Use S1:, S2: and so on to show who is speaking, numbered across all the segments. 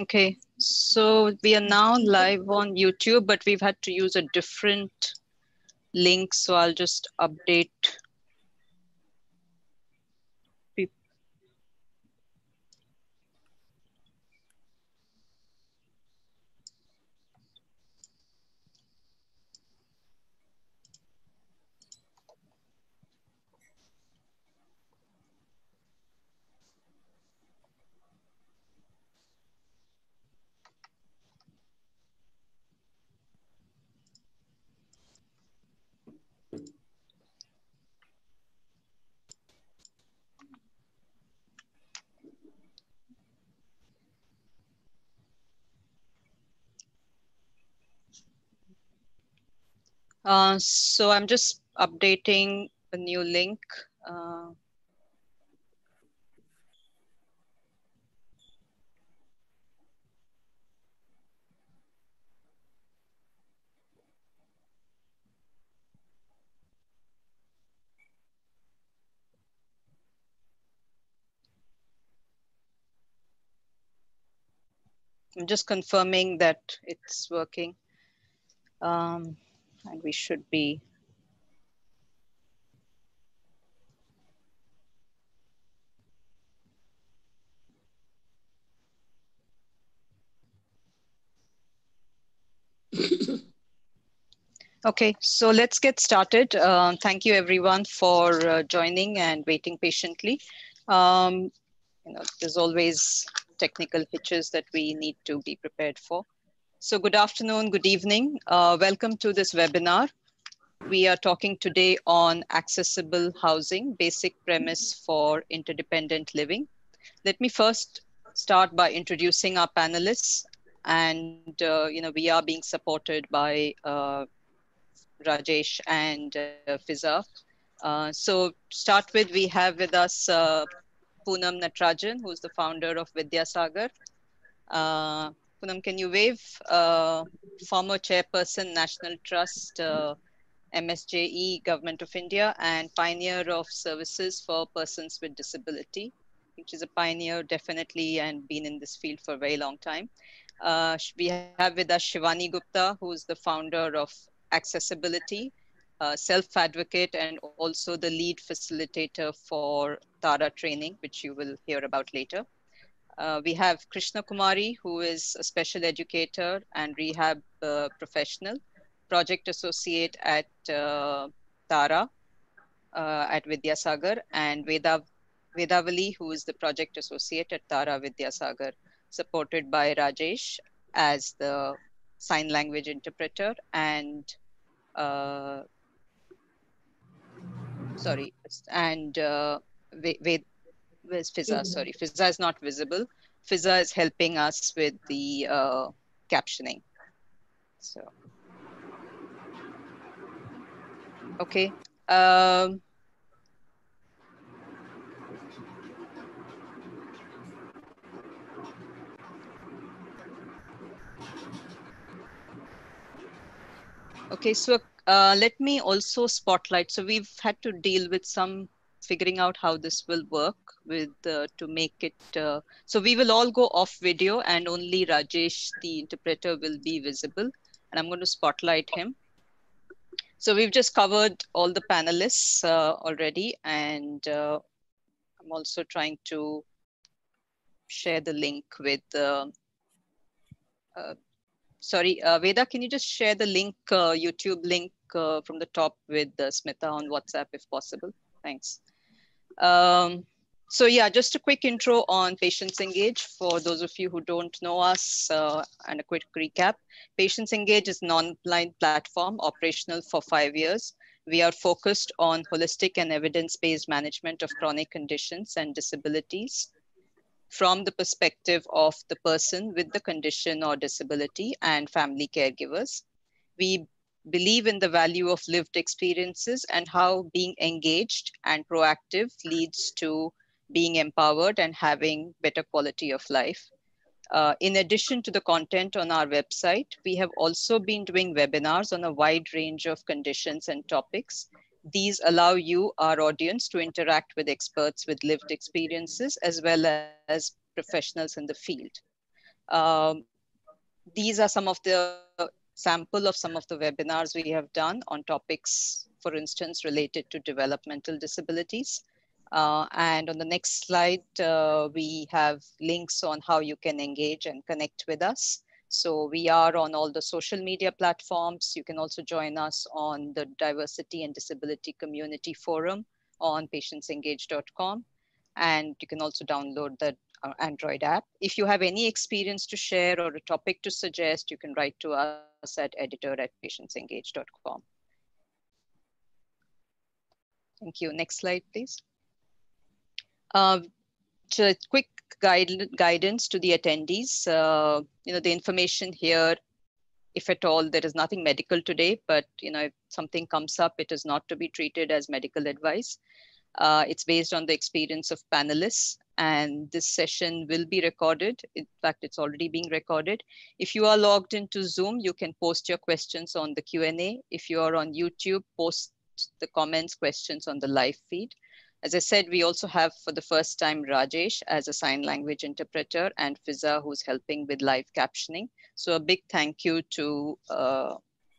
S1: Okay, so we are now live on YouTube, but we've had to use a different link. So I'll just update. Uh, so I'm just updating a new link. Uh, I'm just confirming that it's working. Um, and we should be Okay, so let's get started. Uh, thank you everyone for uh, joining and waiting patiently. Um, you know, there's always technical hitches that we need to be prepared for. So good afternoon, good evening. Uh, welcome to this webinar. We are talking today on accessible housing, basic premise for interdependent living. Let me first start by introducing our panelists. And, uh, you know, we are being supported by uh, Rajesh and uh, Fizza. Uh, so start with, we have with us uh, Poonam Natarajan, who's the founder of Vidya Vidyasagar. Poonam, can you wave? Uh, former chairperson, National Trust, uh, MSJE, Government of India, and pioneer of services for persons with disability, which is a pioneer definitely and been in this field for a very long time. Uh, we have with us Shivani Gupta, who's the founder of AccessAbility, uh, self-advocate, and also the lead facilitator for TARA training, which you will hear about later. Uh, we have Krishna Kumari, who is a special educator and rehab uh, professional, project associate at uh, Tara uh, at Vidyasagar, and Veda, Vedavalli, who is the project associate at Tara Vidyasagar, supported by Rajesh as the sign language interpreter and uh, sorry, and Ved, Where's Fizza? Sorry, Fizza is not visible. Fizza is helping us with the uh, captioning. So, okay. Um, okay, so uh, let me also spotlight. So we've had to deal with some figuring out how this will work with uh, to make it uh, so we will all go off video and only rajesh the interpreter will be visible. And i'm going to spotlight him. So we've just covered all the panelists uh, already. And uh, i'm also trying to share the link with uh, uh, sorry veda can you just share the link youtube link from the top with smita on whatsapp if possible? Thanks. Um, so yeah, just a quick intro on Patients Engage for those of you who don't know us uh, and a quick recap. Patients Engage is non-blind platform operational for five years. We are focused on holistic and evidence-based management of chronic conditions and disabilities from the perspective of the person with the condition or disability and family caregivers. We believe in the value of lived experiences and how being engaged and proactive leads to being empowered and having better quality of life. Uh, in addition to the content on our website, we have also been doing webinars on a wide range of conditions and topics. These allow you, our audience, to interact with experts with lived experiences as well as professionals in the field. Um, these are some of the sample of some of the webinars we have done on topics, for instance, related to developmental disabilities. Uh, and on the next slide, uh, we have links on how you can engage and connect with us. So we are on all the social media platforms. You can also join us on the Diversity and Disability Community Forum on patientsengage.com. And you can also download the uh, Android app. If you have any experience to share or a topic to suggest, you can write to us at editor at patientsengage.com. Thank you. Next slide, please. Uh, quick guide, guidance to the attendees. Uh, you know, the information here, if at all, there is nothing medical today, but you know, if something comes up, it is not to be treated as medical advice. Uh, it's based on the experience of panelists and this session will be recorded. In fact, it's already being recorded. If you are logged into Zoom, you can post your questions on the Q&A. If you are on YouTube, post the comments, questions on the live feed. As I said, we also have for the first time Rajesh as a sign language interpreter and Fizza who's helping with live captioning. So a big thank you to uh,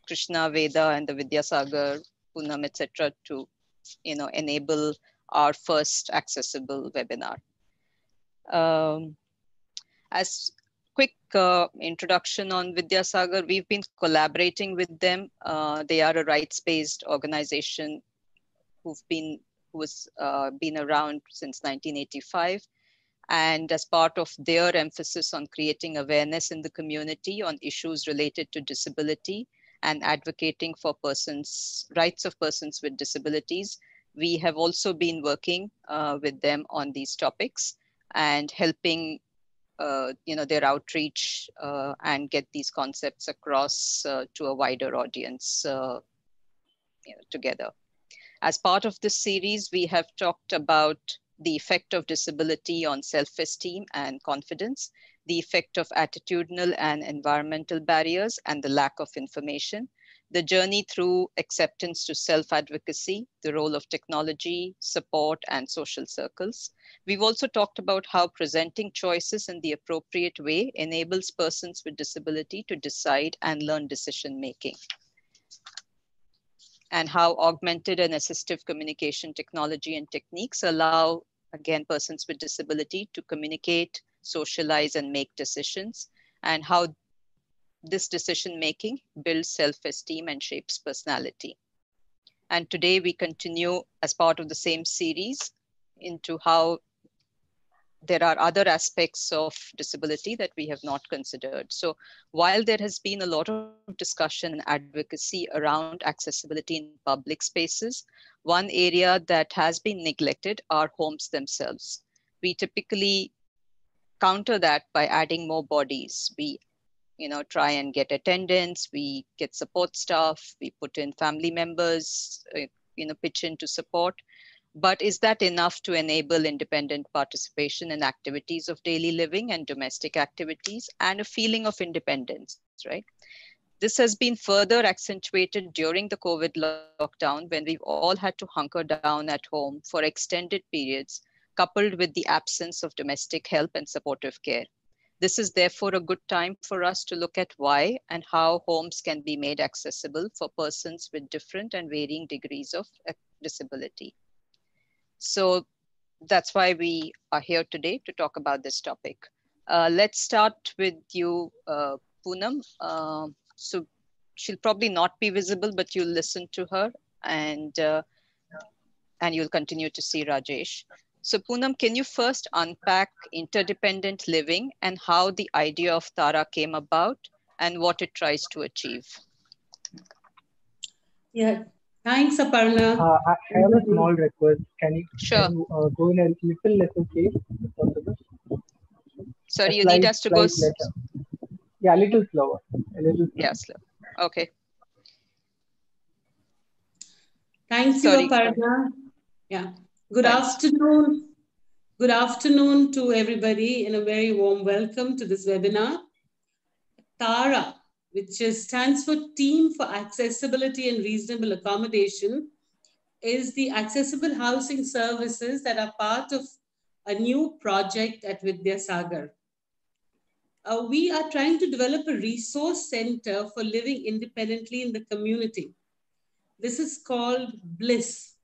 S1: Krishna, Veda and the Vidyasagar, Poonam, etc. to you know, enable our first accessible webinar. Um, as quick uh, introduction on Vidyasagar, we've been collaborating with them. Uh, they are a rights-based organization who've been who's uh, been around since 1985. And as part of their emphasis on creating awareness in the community on issues related to disability and advocating for persons rights of persons with disabilities, we have also been working uh, with them on these topics and helping uh, you know their outreach uh, and get these concepts across uh, to a wider audience uh, you know, together. As part of this series, we have talked about the effect of disability on self-esteem and confidence, the effect of attitudinal and environmental barriers, and the lack of information, the journey through acceptance to self-advocacy, the role of technology, support, and social circles. We've also talked about how presenting choices in the appropriate way enables persons with disability to decide and learn decision making. And how augmented and assistive communication technology and techniques allow, again, persons with disability to communicate, socialize, and make decisions, and how this decision making builds self esteem and shapes personality. And today we continue as part of the same series into how there are other aspects of disability that we have not considered. So while there has been a lot of discussion and advocacy around accessibility in public spaces, one area that has been neglected are homes themselves. We typically counter that by adding more bodies. We you know try and get attendance we get support staff we put in family members uh, you know pitch in to support but is that enough to enable independent participation in activities of daily living and domestic activities and a feeling of independence right this has been further accentuated during the covid lockdown when we've all had to hunker down at home for extended periods coupled with the absence of domestic help and supportive care this is therefore a good time for us to look at why and how homes can be made accessible for persons with different and varying degrees of disability. So that's why we are here today to talk about this topic. Uh, let's start with you, uh, Poonam. Uh, so she'll probably not be visible, but you'll listen to her and uh, and you'll continue to see Rajesh. So Poonam, can you first unpack interdependent living and how the idea of Tara came about and what it tries to achieve?
S2: Yeah, thanks, Aparna.
S3: Uh, I have a small request. Can you,
S1: sure.
S3: Can you uh, go in a little lesson, please?
S1: Sorry, a you slide, need us to go.
S3: Yeah, a little slower. A little slower.
S1: Yeah, slow. Okay.
S2: Thanks, Sorry. Aparna. Yeah. Good afternoon. Good afternoon to everybody and a very warm welcome to this webinar. TARA, which stands for Team for Accessibility and Reasonable Accommodation, is the accessible housing services that are part of a new project at Vidyasagar. uh, we are trying to develop a resource center for living independently in the community. This is called BLISS.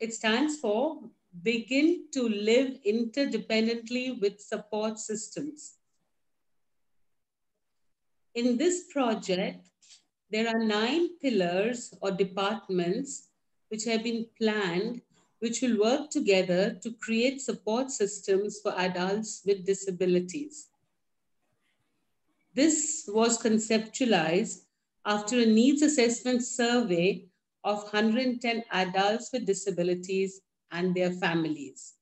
S2: It stands for Begin to Live Interdependently with Support Systems. In this project, there are nine pillars or departments which have been planned which will work together to create support systems for adults with disabilities. This was conceptualized after a needs assessment survey of 110 adults with disabilities and their families.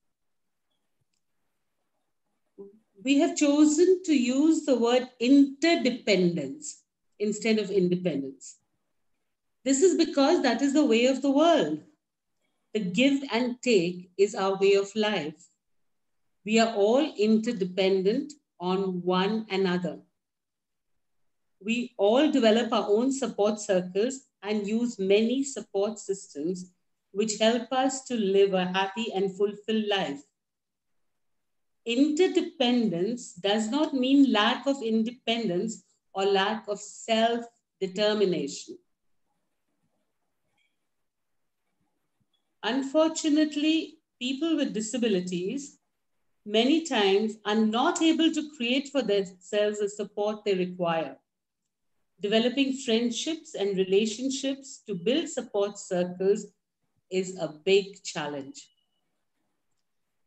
S2: We have chosen to use the word interdependence instead of independence. This is because that is the way of the world. The give and take is our way of life. We are all interdependent on one another we all develop our own support circles and use many support systems which help us to live a happy and fulfilled life. Interdependence does not mean lack of independence or lack of self determination. Unfortunately, people with disabilities many times are not able to create for themselves the support they require developing friendships and relationships to build support circles is a big challenge.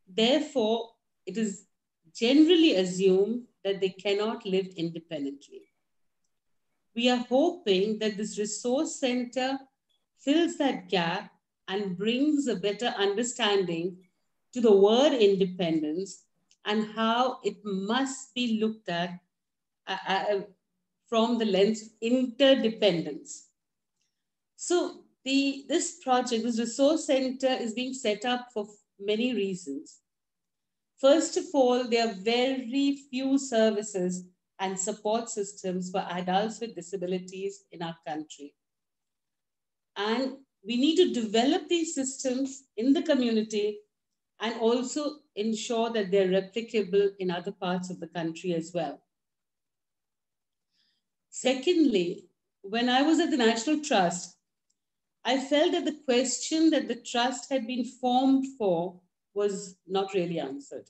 S2: Therefore, it is generally assumed that they cannot live independently. We are hoping that this resource center fills that gap and brings a better understanding to the word independence and how it must be looked at uh, uh, from the lens of interdependence. So the, this project, this resource center is being set up for many reasons. First of all, there are very few services and support systems for adults with disabilities in our country. And we need to develop these systems in the community and also ensure that they're replicable in other parts of the country as well. Secondly, when I was at the National Trust, I felt that the question that the trust had been formed for was not really answered.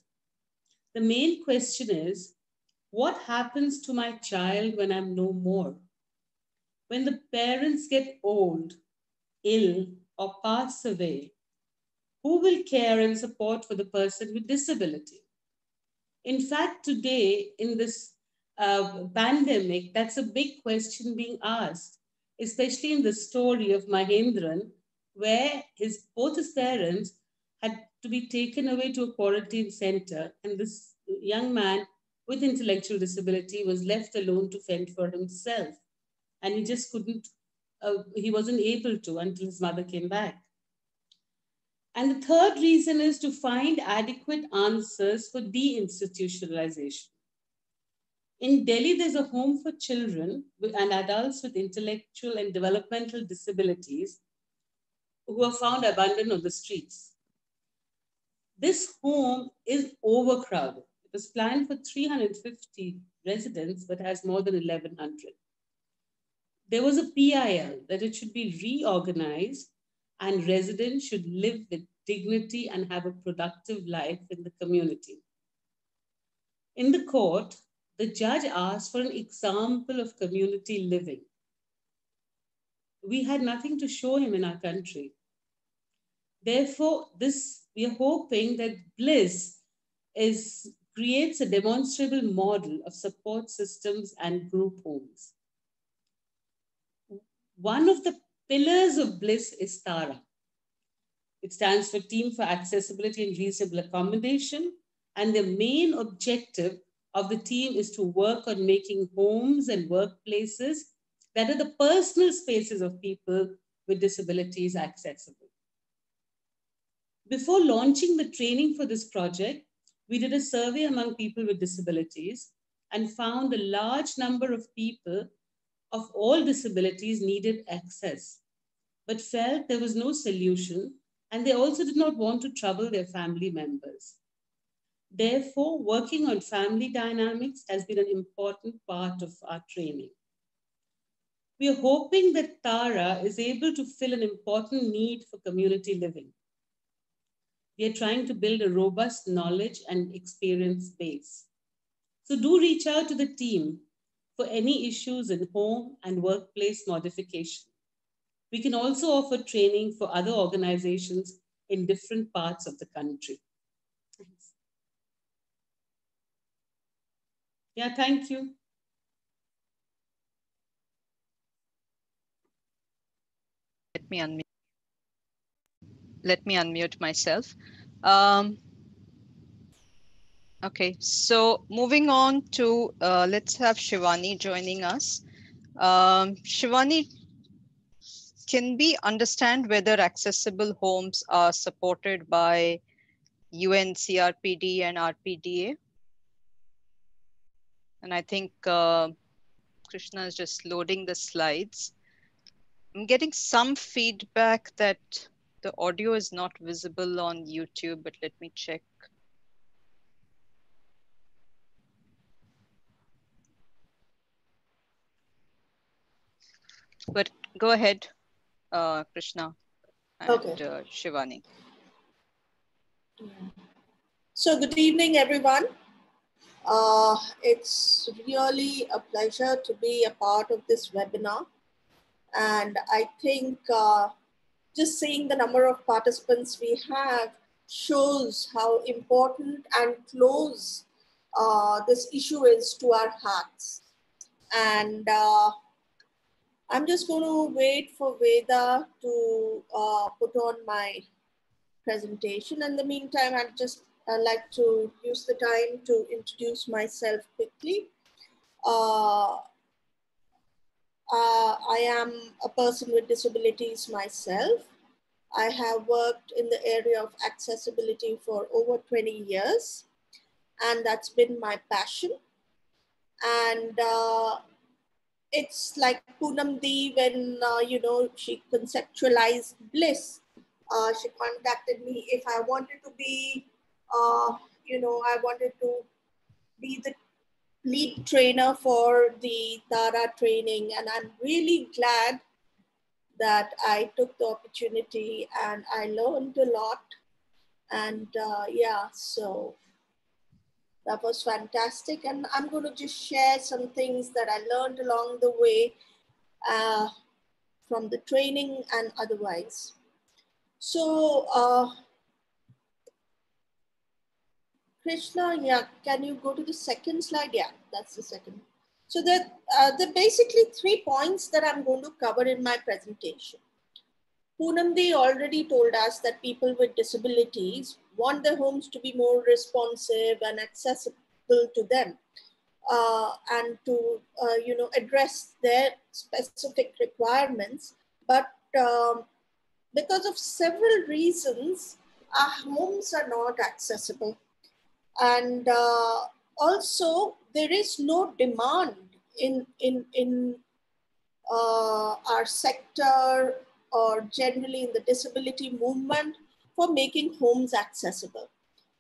S2: The main question is what happens to my child when I'm no more? When the parents get old, ill, or pass away, who will care and support for the person with disability? In fact, today in this uh, pandemic, that's a big question being asked, especially in the story of Mahendran, where his both his parents had to be taken away to a quarantine center, and this young man with intellectual disability was left alone to fend for himself, and he just couldn't. Uh, he wasn't able to until his mother came back. And the third reason is to find adequate answers for deinstitutionalization. In Delhi, there's a home for children and adults with intellectual and developmental disabilities who are found abandoned on the streets. This home is overcrowded. It was planned for 350 residents, but has more than 1,100. There was a PIL that it should be reorganized and residents should live with dignity and have a productive life in the community. In the court, the judge asked for an example of community living. We had nothing to show him in our country. Therefore, this we are hoping that Bliss is creates a demonstrable model of support systems and group homes. One of the pillars of Bliss is TARA. It stands for Team for Accessibility and Reasonable Accommodation, and the main objective of the team is to work on making homes and workplaces that are the personal spaces of people with disabilities accessible. Before launching the training for this project, we did a survey among people with disabilities and found a large number of people of all disabilities needed access, but felt there was no solution and they also did not want to trouble their family members. Therefore, working on family dynamics has been an important part of our training. We are hoping that Tara is able to fill an important need for community living. We are trying to build a robust knowledge and experience base. So do reach out to the team for any issues in home and workplace modification. We can also offer training for other organizations in different parts of the country. Thanks. Yeah, thank you.
S1: Let me unmute. Let me unmute myself. Um, okay, so moving on to, uh, let's have Shivani joining us. Um, Shivani, can we understand whether accessible homes are supported by UNCRPD and RPDA? And I think uh, Krishna is just loading the slides. I'm getting some feedback that the audio is not visible on YouTube, but let me check. But go ahead, uh, Krishna and
S4: okay.
S1: uh, Shivani.
S4: So good evening, everyone. Uh, it's really a pleasure to be a part of this webinar. And I think uh, just seeing the number of participants we have shows how important and close uh, this issue is to our hearts. And uh, I'm just going to wait for Veda to uh, put on my presentation. In the meantime, I'd just I'd like to use the time to introduce myself quickly. Uh, uh, I am a person with disabilities myself. I have worked in the area of accessibility for over 20 years, and that's been my passion. And uh, it's like Poonam Di when, uh, you know, she conceptualized bliss. Uh, she contacted me if I wanted to be, uh, you know, I wanted to be the lead trainer for the Tara training. And I'm really glad that I took the opportunity and I learned a lot. And uh, yeah, so that was fantastic. And I'm going to just share some things that I learned along the way uh, from the training and otherwise. So, uh, Krishna, yeah, can you go to the second slide? Yeah, that's the second. So there, uh, basically three points that I'm going to cover in my presentation. Poonamdi already told us that people with disabilities want their homes to be more responsive and accessible to them uh, and to, uh, you know, address their specific requirements. But um, because of several reasons, our homes are not accessible. And uh, also, there is no demand in, in, in uh, our sector or generally in the disability movement for making homes accessible.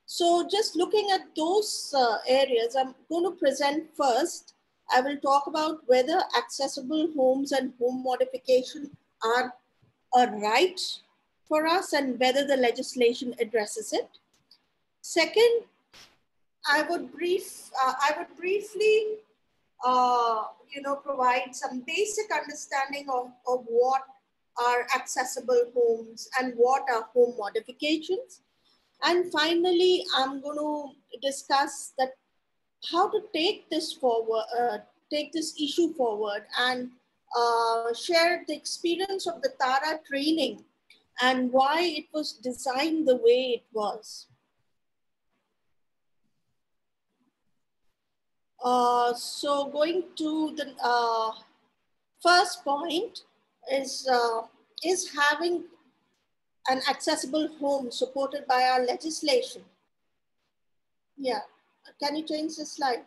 S4: So just looking at those uh, areas, I'm going to present first. I will talk about whether accessible homes and home modification are a right for us and whether the legislation addresses it. Second, I would brief, uh, I would briefly, uh, you know, provide some basic understanding of, of what are accessible homes and what are home modifications. And finally, I'm going to discuss that how to take this forward, uh, take this issue forward and uh, share the experience of the TARA training and why it was designed the way it was. Uh, so going to the uh, first point is, uh, is having an accessible home supported by our legislation. Yeah, can you change the slide?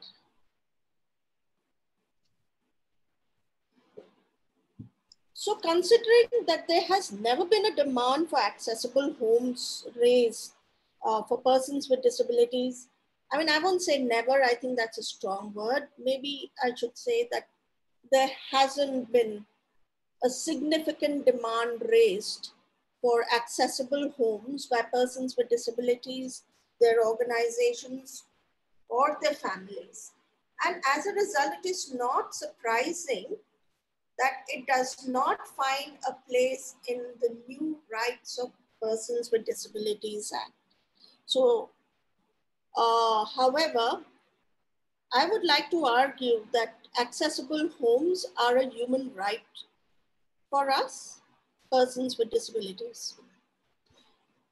S4: So considering that there has never been a demand for accessible homes raised uh, for persons with disabilities, I mean, I won't say never, I think that's a strong word. Maybe I should say that there hasn't been a significant demand raised for accessible homes by persons with disabilities, their organizations, or their families. And as a result, it is not surprising that it does not find a place in the new Rights of Persons with Disabilities Act. So, uh, however, I would like to argue that accessible homes are a human right for us, persons with disabilities.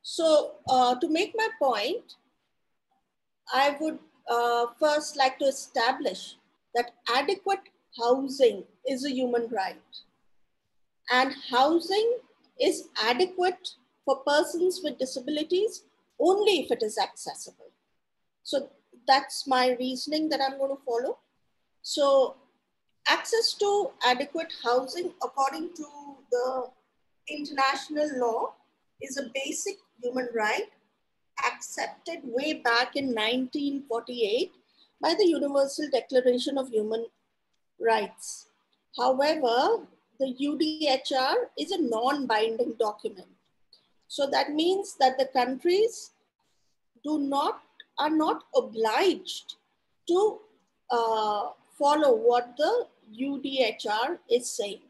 S4: So uh, to make my point, I would uh, first like to establish that adequate housing is a human right. And housing is adequate for persons with disabilities only if it is accessible. So that's my reasoning that I'm going to follow. So access to adequate housing according to the international law is a basic human right accepted way back in 1948 by the Universal Declaration of Human Rights. However, the UDHR is a non-binding document. So that means that the countries do not, are not obliged to uh, follow what the UDHR is saying.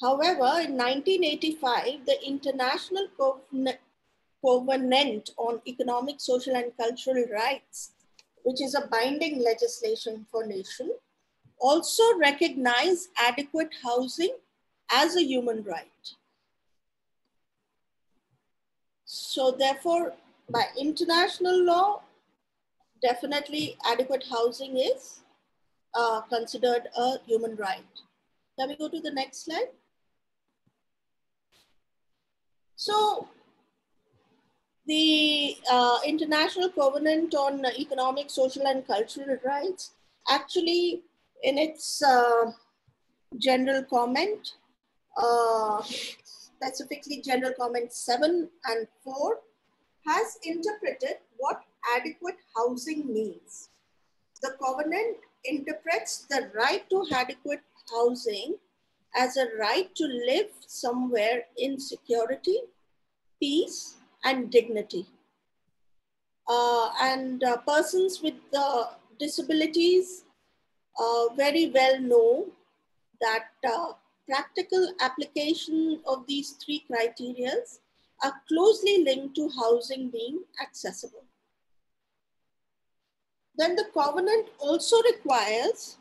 S4: However, in 1985, the International Covenant on Economic, Social, and Cultural Rights, which is a binding legislation for nation, also recognized adequate housing as a human right. So therefore, by international law, definitely adequate housing is uh, considered a human right. Can we go to the next slide? So the uh, International Covenant on Economic, Social and Cultural Rights actually in its uh, general comment, uh, specifically general comment seven and four, has interpreted what adequate housing means. The covenant interprets the right to adequate housing as a right to live somewhere in security, peace, and dignity. Uh, and uh, persons with uh, disabilities very well know that uh, practical application of these three criteria are closely linked to housing being accessible. Then the covenant also requires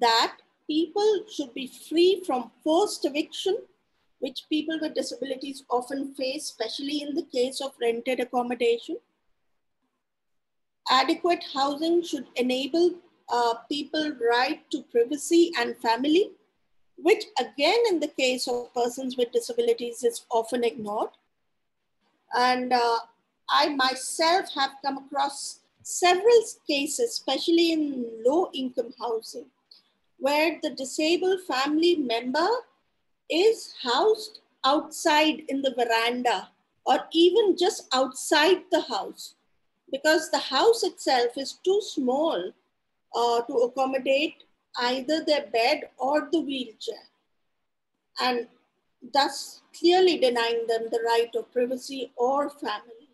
S4: that people should be free from forced eviction, which people with disabilities often face, especially in the case of rented accommodation. Adequate housing should enable uh, people right to privacy and family, which again, in the case of persons with disabilities is often ignored. And uh, I myself have come across several cases, especially in low income housing, where the disabled family member is housed outside in the veranda or even just outside the house because the house itself is too small uh, to accommodate either their bed or the wheelchair. And thus clearly denying them the right of privacy or family.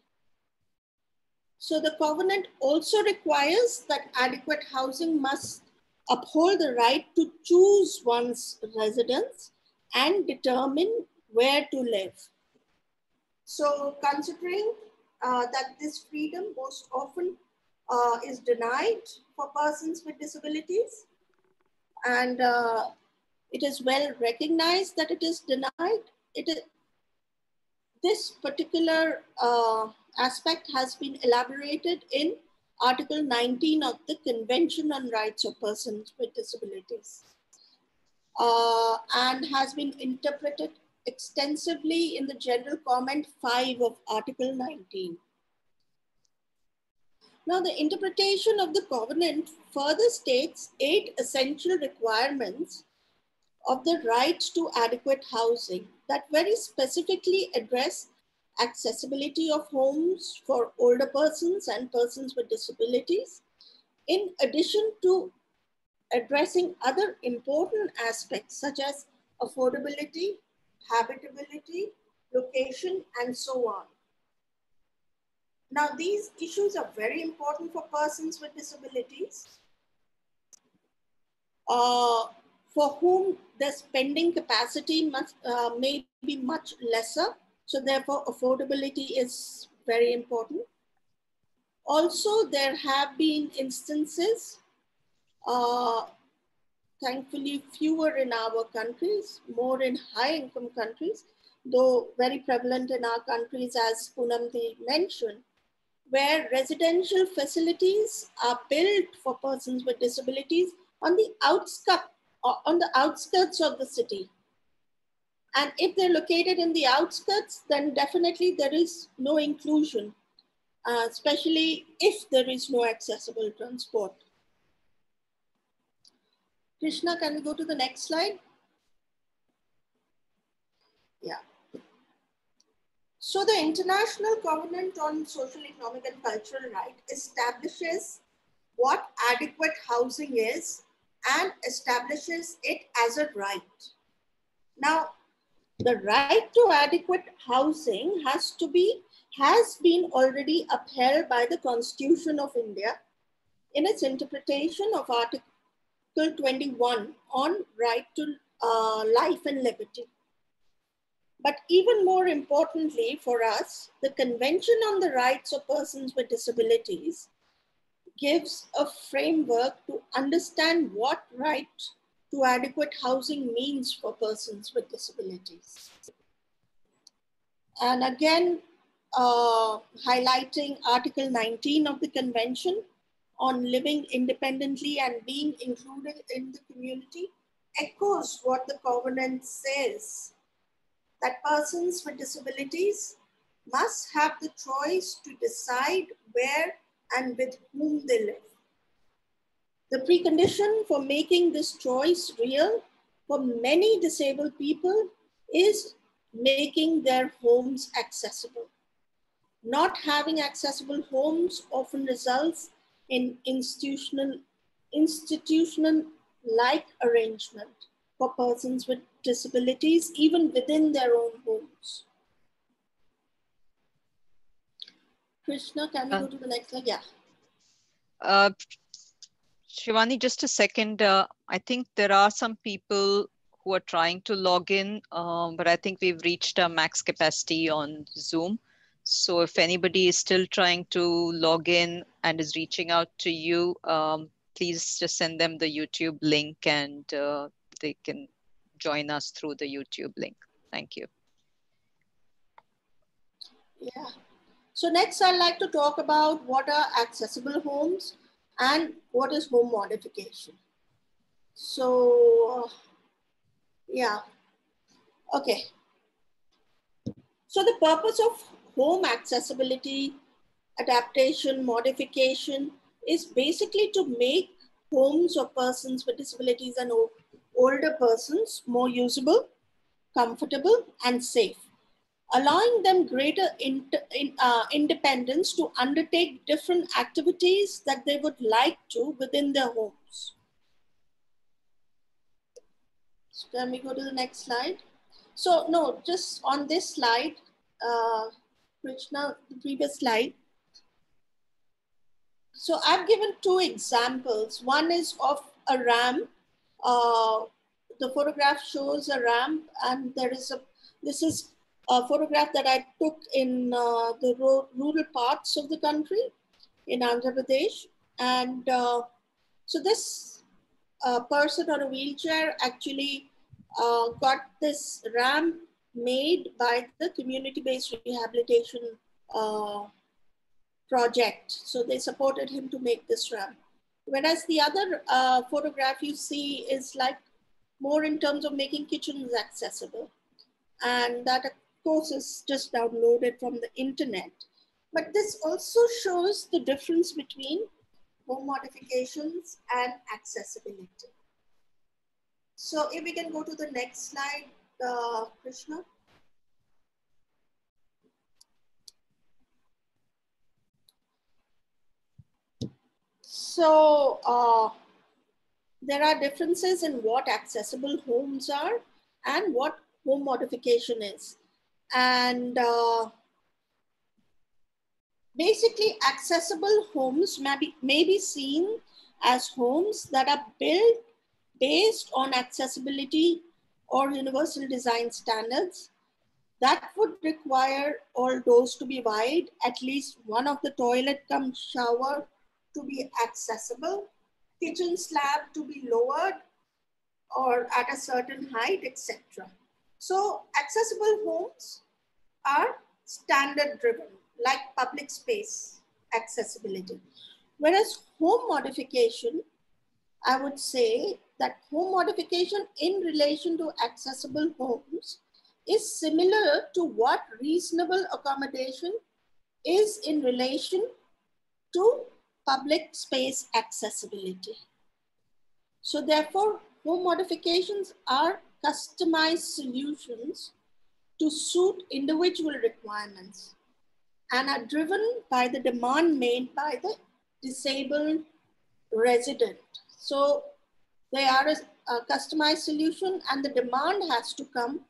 S4: So the covenant also requires that adequate housing must uphold the right to choose one's residence and determine where to live. So considering uh, that this freedom most often uh, is denied for persons with disabilities and uh, it is well recognized that it is denied. It is, this particular uh, aspect has been elaborated in Article 19 of the Convention on Rights of Persons with Disabilities uh, and has been interpreted extensively in the General Comment 5 of Article 19. Now, the interpretation of the covenant further states eight essential requirements of the right to adequate housing that very specifically address accessibility of homes for older persons and persons with disabilities, in addition to addressing other important aspects such as affordability, habitability, location, and so on. Now, these issues are very important for persons with disabilities uh, for whom the spending capacity must, uh, may be much lesser. So therefore, affordability is very important. Also, there have been instances, uh, thankfully fewer in our countries, more in high income countries, though very prevalent in our countries as Poonamdi mentioned, where residential facilities are built for persons with disabilities on the outskirts on the outskirts of the city. And if they're located in the outskirts, then definitely there is no inclusion, uh, especially if there is no accessible transport. Krishna, can we go to the next slide? Yeah. So the International Covenant on Social, Economic and Cultural Rights establishes what adequate housing is and establishes it as a right. Now, the right to adequate housing has to be has been already upheld by the Constitution of India in its interpretation of Article 21 on right to uh, life and liberty. But even more importantly for us, the Convention on the Rights of Persons with Disabilities gives a framework to understand what right to adequate housing means for persons with disabilities. And again, uh, highlighting Article 19 of the Convention on living independently and being included in the community echoes what the covenant says that persons with disabilities must have the choice to decide where and with whom they live. The precondition for making this choice real for many disabled people is making their homes accessible. Not having accessible homes often results in institutional, institutional like arrangement for persons with disabilities, even within their own homes. Krishna, can we uh, go to the next slide? Yeah. Uh,
S1: Shivani, just a second. Uh, I think there are some people who are trying to log in, um, but I think we've reached a max capacity on Zoom. So if anybody is still trying to log in and is reaching out to you, um, please just send them the YouTube link and uh, they can join us through the YouTube link. Thank you.
S4: Yeah. So next I'd like to talk about what are accessible homes and what is home modification. So yeah, okay. So the purpose of home accessibility, adaptation, modification is basically to make homes of persons with disabilities and older persons more usable, comfortable, and safe allowing them greater in, in, uh, independence to undertake different activities that they would like to within their homes. So can we go to the next slide? So no, just on this slide, uh, Krishna, the previous slide. So I've given two examples. One is of a ramp. Uh, the photograph shows a ramp and there is a, this is a photograph that I took in uh, the rural parts of the country in Andhra Pradesh. And uh, so this uh, person on a wheelchair actually uh, got this ramp made by the community-based rehabilitation uh, project. So they supported him to make this ramp. Whereas the other uh, photograph you see is like more in terms of making kitchens accessible. And that course, is just downloaded from the internet. But this also shows the difference between home modifications and accessibility. So if we can go to the next slide, uh, Krishna. So uh, there are differences in what accessible homes are and what home modification is. And uh, basically accessible homes may be, may be seen as homes that are built based on accessibility or universal design standards. That would require all doors to be wide, at least one of the toilet come shower to be accessible, kitchen slab to be lowered or at a certain height, etc. So accessible homes are standard driven, like public space accessibility. Whereas home modification, I would say that home modification in relation to accessible homes is similar to what reasonable accommodation is in relation to public space accessibility. So therefore, home modifications are customized solutions to suit individual requirements and are driven by the demand made by the disabled resident. So they are a, a customized solution and the demand has to come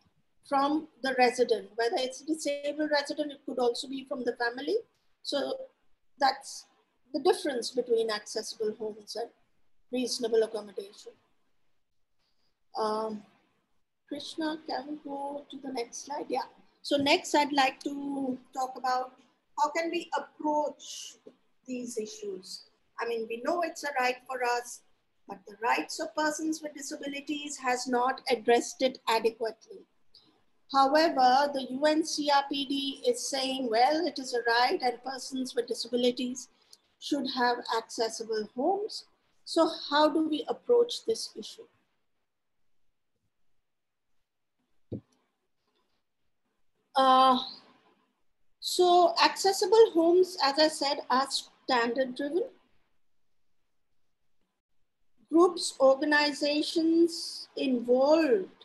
S4: from the resident, whether it's a disabled resident, it could also be from the family. So that's the difference between accessible homes and reasonable accommodation. Um, Krishna, can we go to the next slide? Yeah. So next I'd like to talk about how can we approach these issues. I mean, we know it's a right for us, but the rights of persons with disabilities has not addressed it adequately. However, the UNCRPD is saying, well, it is a right and persons with disabilities should have accessible homes. So how do we approach this issue? Uh, so accessible homes, as I said, are standard driven. Groups, organizations involved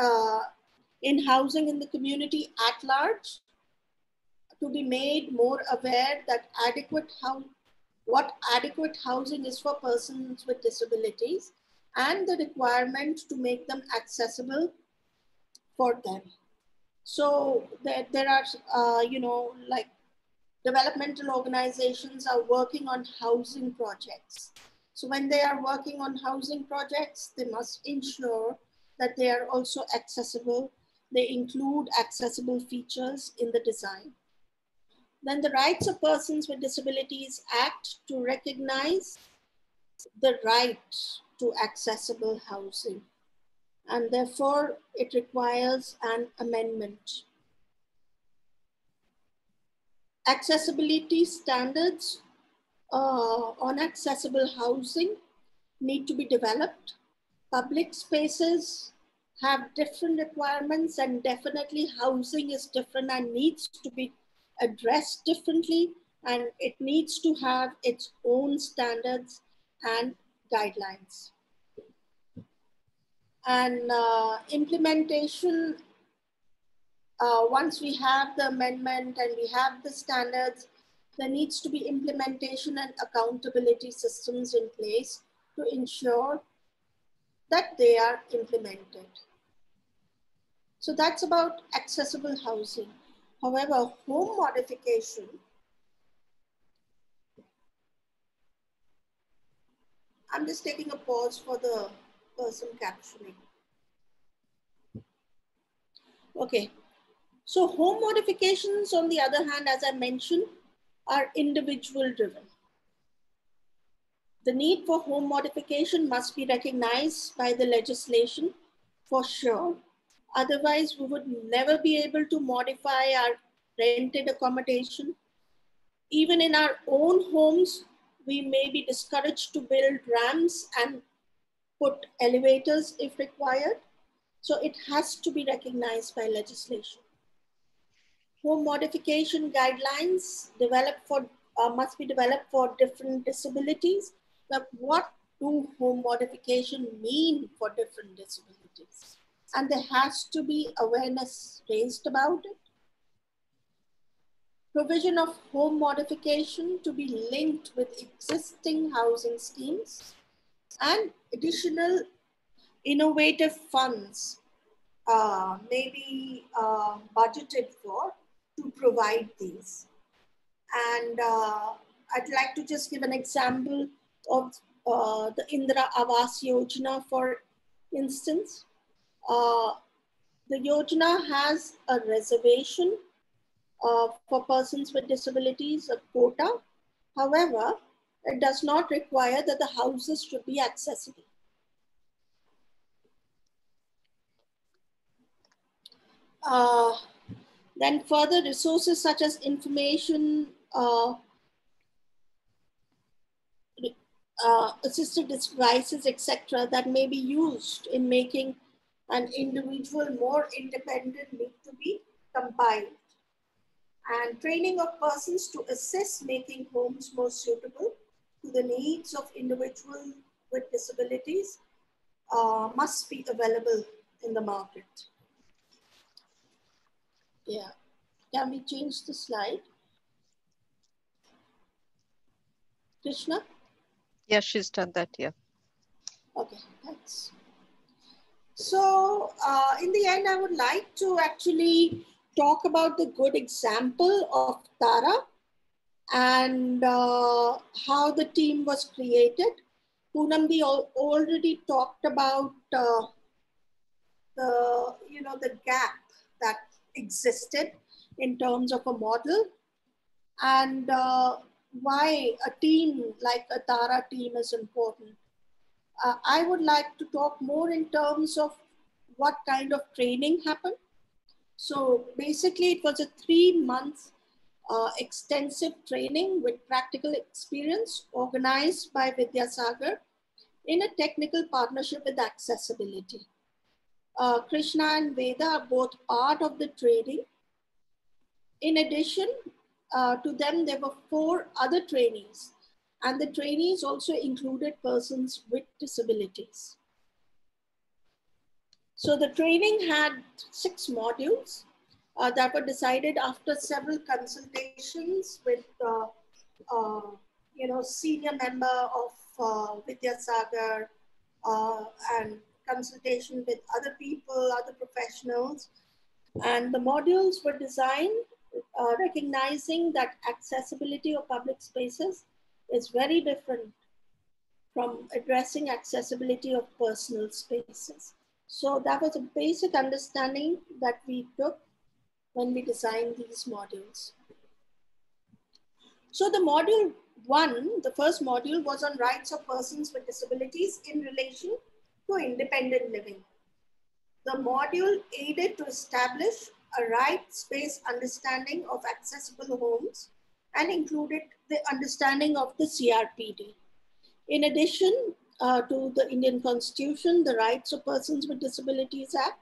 S4: uh, in housing in the community at large to be made more aware that adequate how, what adequate housing is for persons with disabilities and the requirement to make them accessible for them. So there, there are, uh, you know, like developmental organizations are working on housing projects. So when they are working on housing projects, they must ensure that they are also accessible. They include accessible features in the design. Then the Rights of Persons with Disabilities Act to recognize the right to accessible housing and therefore it requires an amendment. Accessibility standards uh, on accessible housing need to be developed. Public spaces have different requirements and definitely housing is different and needs to be addressed differently and it needs to have its own standards and guidelines and uh, implementation, uh, once we have the amendment and we have the standards, there needs to be implementation and accountability systems in place to ensure that they are implemented. So that's about accessible housing. However, home modification I'm just taking a pause for the person captioning. Okay, so home modifications on the other hand, as I mentioned, are individual driven. The need for home modification must be recognized by the legislation for sure. Otherwise, we would never be able to modify our rented accommodation. Even in our own homes, we may be discouraged to build ramps and put elevators if required. So it has to be recognized by legislation. Home modification guidelines developed for uh, must be developed for different disabilities. But what do home modification mean for different disabilities? And there has to be awareness raised about it. provision of home modification to be linked with existing housing schemes, and additional innovative funds uh, may be uh, budgeted for to provide these. And uh, I'd like to just give an example of uh, the Indira Awas Yojana, for instance. Uh, the Yojana has a reservation uh, for persons with disabilities, a quota. However, does not require that the houses should be accessible. Uh, then further resources such as information, uh, uh, assistive devices, etc., that may be used in making an individual more independent need to be compiled. And training of persons to assist making homes more suitable to the needs of individuals with disabilities uh, must be available in the market. Yeah. Can we change the slide? Krishna?
S1: Yeah, she's done that, yeah.
S4: Okay, thanks. So uh, in the end, I would like to actually talk about the good example of TARA and uh, how the team was created. Poonamdi already talked about uh, the, you know, the gap that existed in terms of a model and uh, why a team like a TARA team is important. Uh, I would like to talk more in terms of what kind of training happened. So basically it was a three month uh, extensive training with practical experience organized by Vidya Sagar in a technical partnership with AccessAbility. Uh, Krishna and Veda are both part of the training. In addition uh, to them, there were four other trainees, and the trainees also included persons with disabilities. So the training had six modules uh, that were decided after several consultations with, uh, uh, you know, senior member of uh, Vidya Sagar uh, and consultation with other people, other professionals. And the modules were designed uh, recognizing that accessibility of public spaces is very different from addressing accessibility of personal spaces. So that was a basic understanding that we took when we design these modules. So the module one, the first module was on rights of persons with disabilities in relation to independent living. The module aided to establish a rights-based understanding of accessible homes and included the understanding of the CRPD. In addition uh, to the Indian Constitution, the Rights of Persons with Disabilities Act,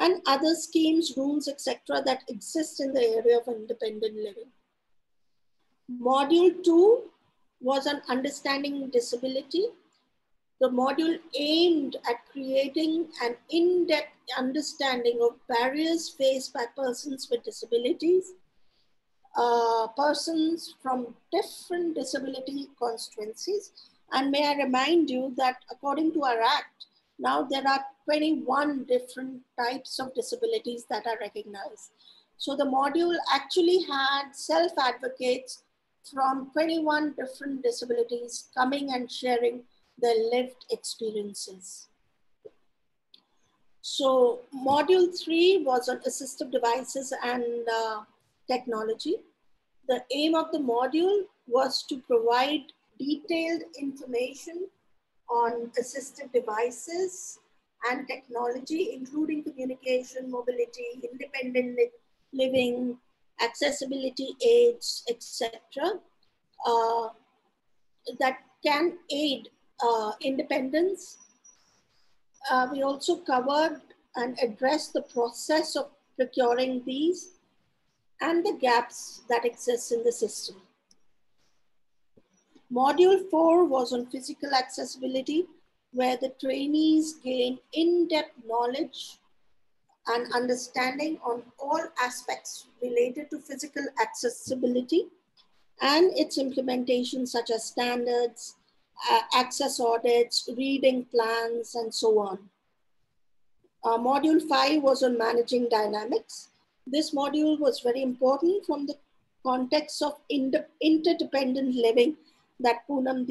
S4: and other schemes, rules, etc. that exist in the area of independent living. Module two was on understanding disability. The module aimed at creating an in-depth understanding of barriers faced by persons with disabilities, uh, persons from different disability constituencies. And may I remind you that according to our act, now there are 21 different types of disabilities that are recognized. So the module actually had self-advocates from 21 different disabilities coming and sharing their lived experiences. So module three was on assistive devices and uh, technology. The aim of the module was to provide detailed information on assistive devices and technology, including communication, mobility, independent li living, accessibility aids, etc., uh, that can aid uh, independence. Uh, we also covered and addressed the process of procuring these and the gaps that exist in the system. Module four was on physical accessibility, where the trainees gain in-depth knowledge and understanding on all aspects related to physical accessibility and its implementation such as standards, uh, access audits, reading plans, and so on. Uh, module five was on managing dynamics. This module was very important from the context of inter interdependent living that Poonam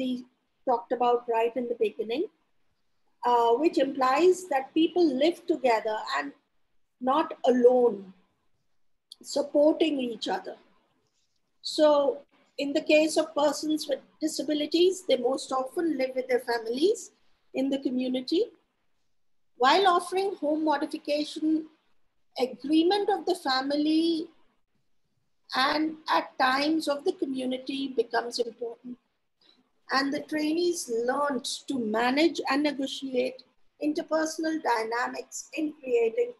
S4: talked about right in the beginning, uh, which implies that people live together and not alone, supporting each other. So in the case of persons with disabilities, they most often live with their families in the community. While offering home modification, agreement of the family and at times of the community becomes important. And the trainees learned to manage and negotiate interpersonal dynamics in creating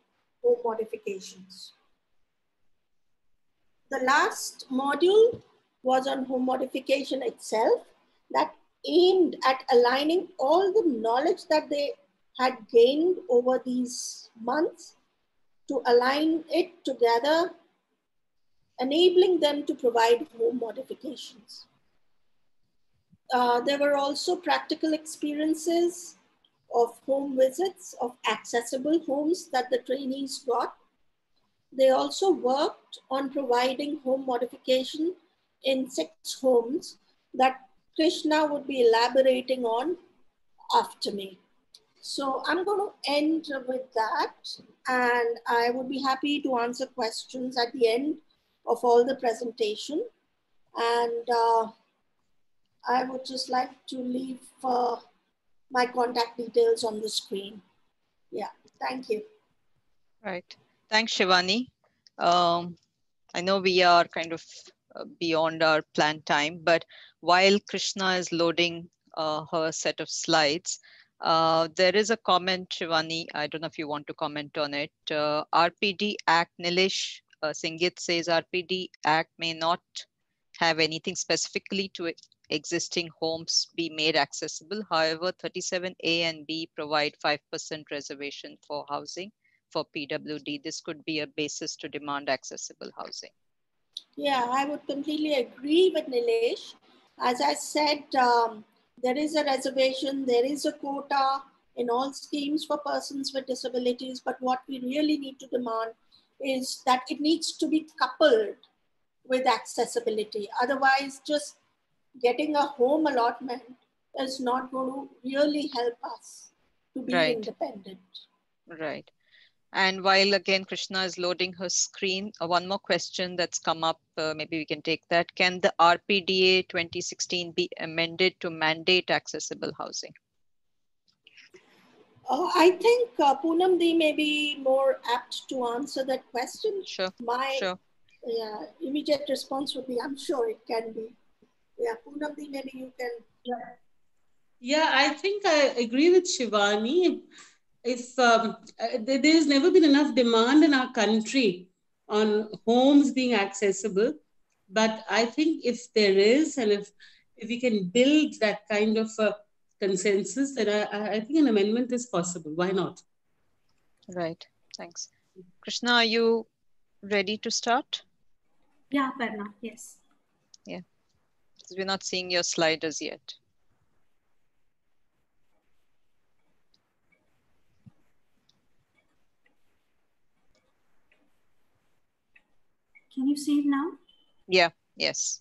S4: home modifications. The last module was on home modification itself that aimed at aligning all the knowledge that they had gained over these months to align it together, enabling them to provide home modifications. Uh, there were also practical experiences of home visits of accessible homes that the trainees got. They also worked on providing home modification in six homes that Krishna would be elaborating on after me. So I'm going to end with that and I would be happy to answer questions at the end of all the presentation. And uh, I would just like to leave uh, my contact details on the screen. Yeah, thank you.
S1: Right. Thanks, Shivani. Um, I know we are kind of uh, beyond our planned time. But while Krishna is loading uh, her set of slides, uh, there is a comment, Shivani, I don't know if you want to comment on it. Uh, RPD Act, Nilesh uh, says RPD Act may not have anything specifically to existing homes be made accessible. However, 37A and B provide 5% reservation for housing for PWD. This could be a basis to demand accessible housing.
S4: Yeah, I would completely agree with Nilesh. As I said, um, there is a reservation, there is a quota in all schemes for persons with disabilities, but what we really need to demand is that it needs to be coupled with accessibility. Otherwise, just getting a home allotment is not going to really help us to be right. independent.
S1: Right. And while again Krishna is loading her screen, uh, one more question that's come up, uh, maybe we can take that. Can the RPDA 2016 be amended to mandate accessible housing?
S4: Uh, I think uh, Poonam Di may be more apt to answer that question.
S1: Sure.
S4: My
S1: sure.
S4: Yeah, immediate response would be, I'm sure it can be. Yeah, Poonam Di, maybe you can.
S2: Yeah. yeah, I think I agree with Shivani. If um, uh, there's never been enough demand in our country on homes being accessible. But i think if there is and if if we can build that kind of a consensus then i, I think an amendment is possible. Why not?
S1: Right. Thanks. Krishna are you ready to start?
S5: Yeah Parna, yes.
S1: Yeah we're not seeing your sliders yet
S5: Can you see it now?
S1: Yeah, yes.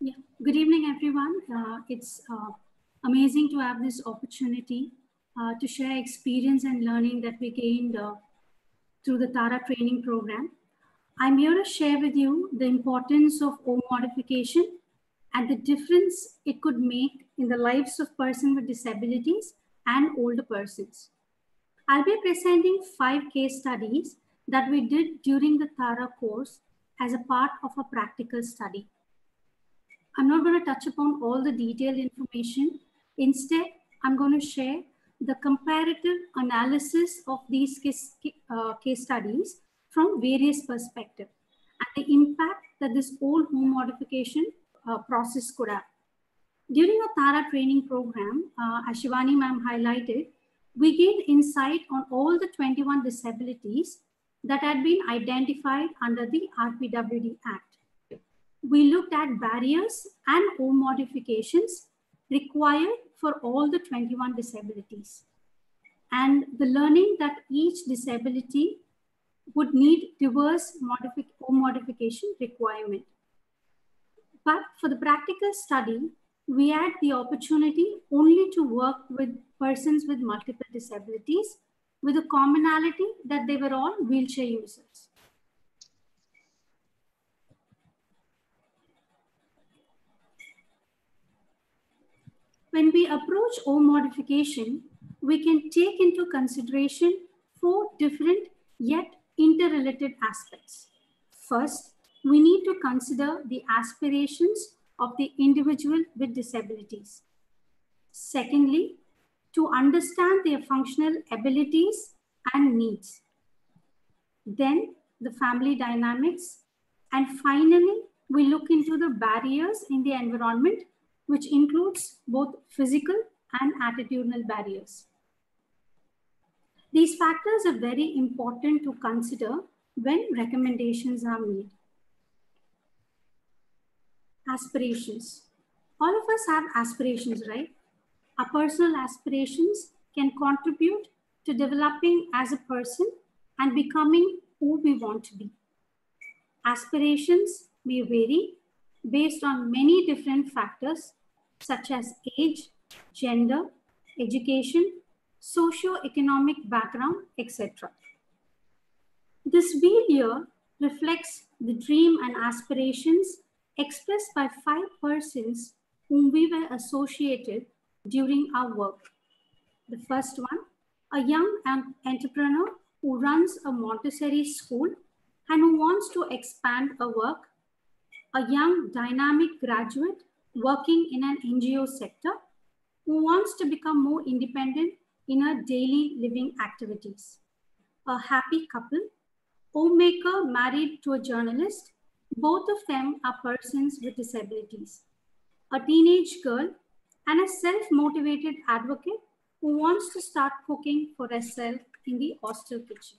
S5: Yeah, good evening, everyone. Uh, it's uh, amazing to have this opportunity uh, to share experience and learning that we gained uh, through the TARA training program. I'm here to share with you the importance of home modification and the difference it could make in the lives of persons with disabilities and older persons. I'll be presenting five case studies that we did during the TARA course as a part of a practical study. I'm not going to touch upon all the detailed information. Instead, I'm going to share the comparative analysis of these case, uh, case studies from various perspectives and the impact that this whole home modification uh, process could have. During the TARA training program, uh, as Shivani ma'am highlighted, we gained insight on all the 21 disabilities that had been identified under the RPWD Act. We looked at barriers and home modifications required for all the 21 disabilities and the learning that each disability would need diverse modific modification requirement. But for the practical study, we had the opportunity only to work with persons with multiple disabilities with a commonality that they were all wheelchair users. When we approach O modification, we can take into consideration four different yet interrelated aspects. First, we need to consider the aspirations of the individual with disabilities. Secondly, to understand their functional abilities and needs. Then the family dynamics. And finally, we look into the barriers in the environment, which includes both physical and attitudinal barriers. These factors are very important to consider when recommendations are made. Aspirations. All of us have aspirations, right? Our personal aspirations can contribute to developing as a person and becoming who we want to be. Aspirations may vary based on many different factors such as age, gender, education, socio-economic background, etc. This wheel here reflects the dream and aspirations expressed by five persons whom we were associated during our work. The first one, a young entrepreneur who runs a Montessori school and who wants to expand her work, a young dynamic graduate working in an NGO sector who wants to become more independent in her daily living activities, a happy couple, homemaker married to a journalist, both of them are persons with disabilities, a teenage girl and a self-motivated advocate who wants to start cooking for herself in the hostel kitchen.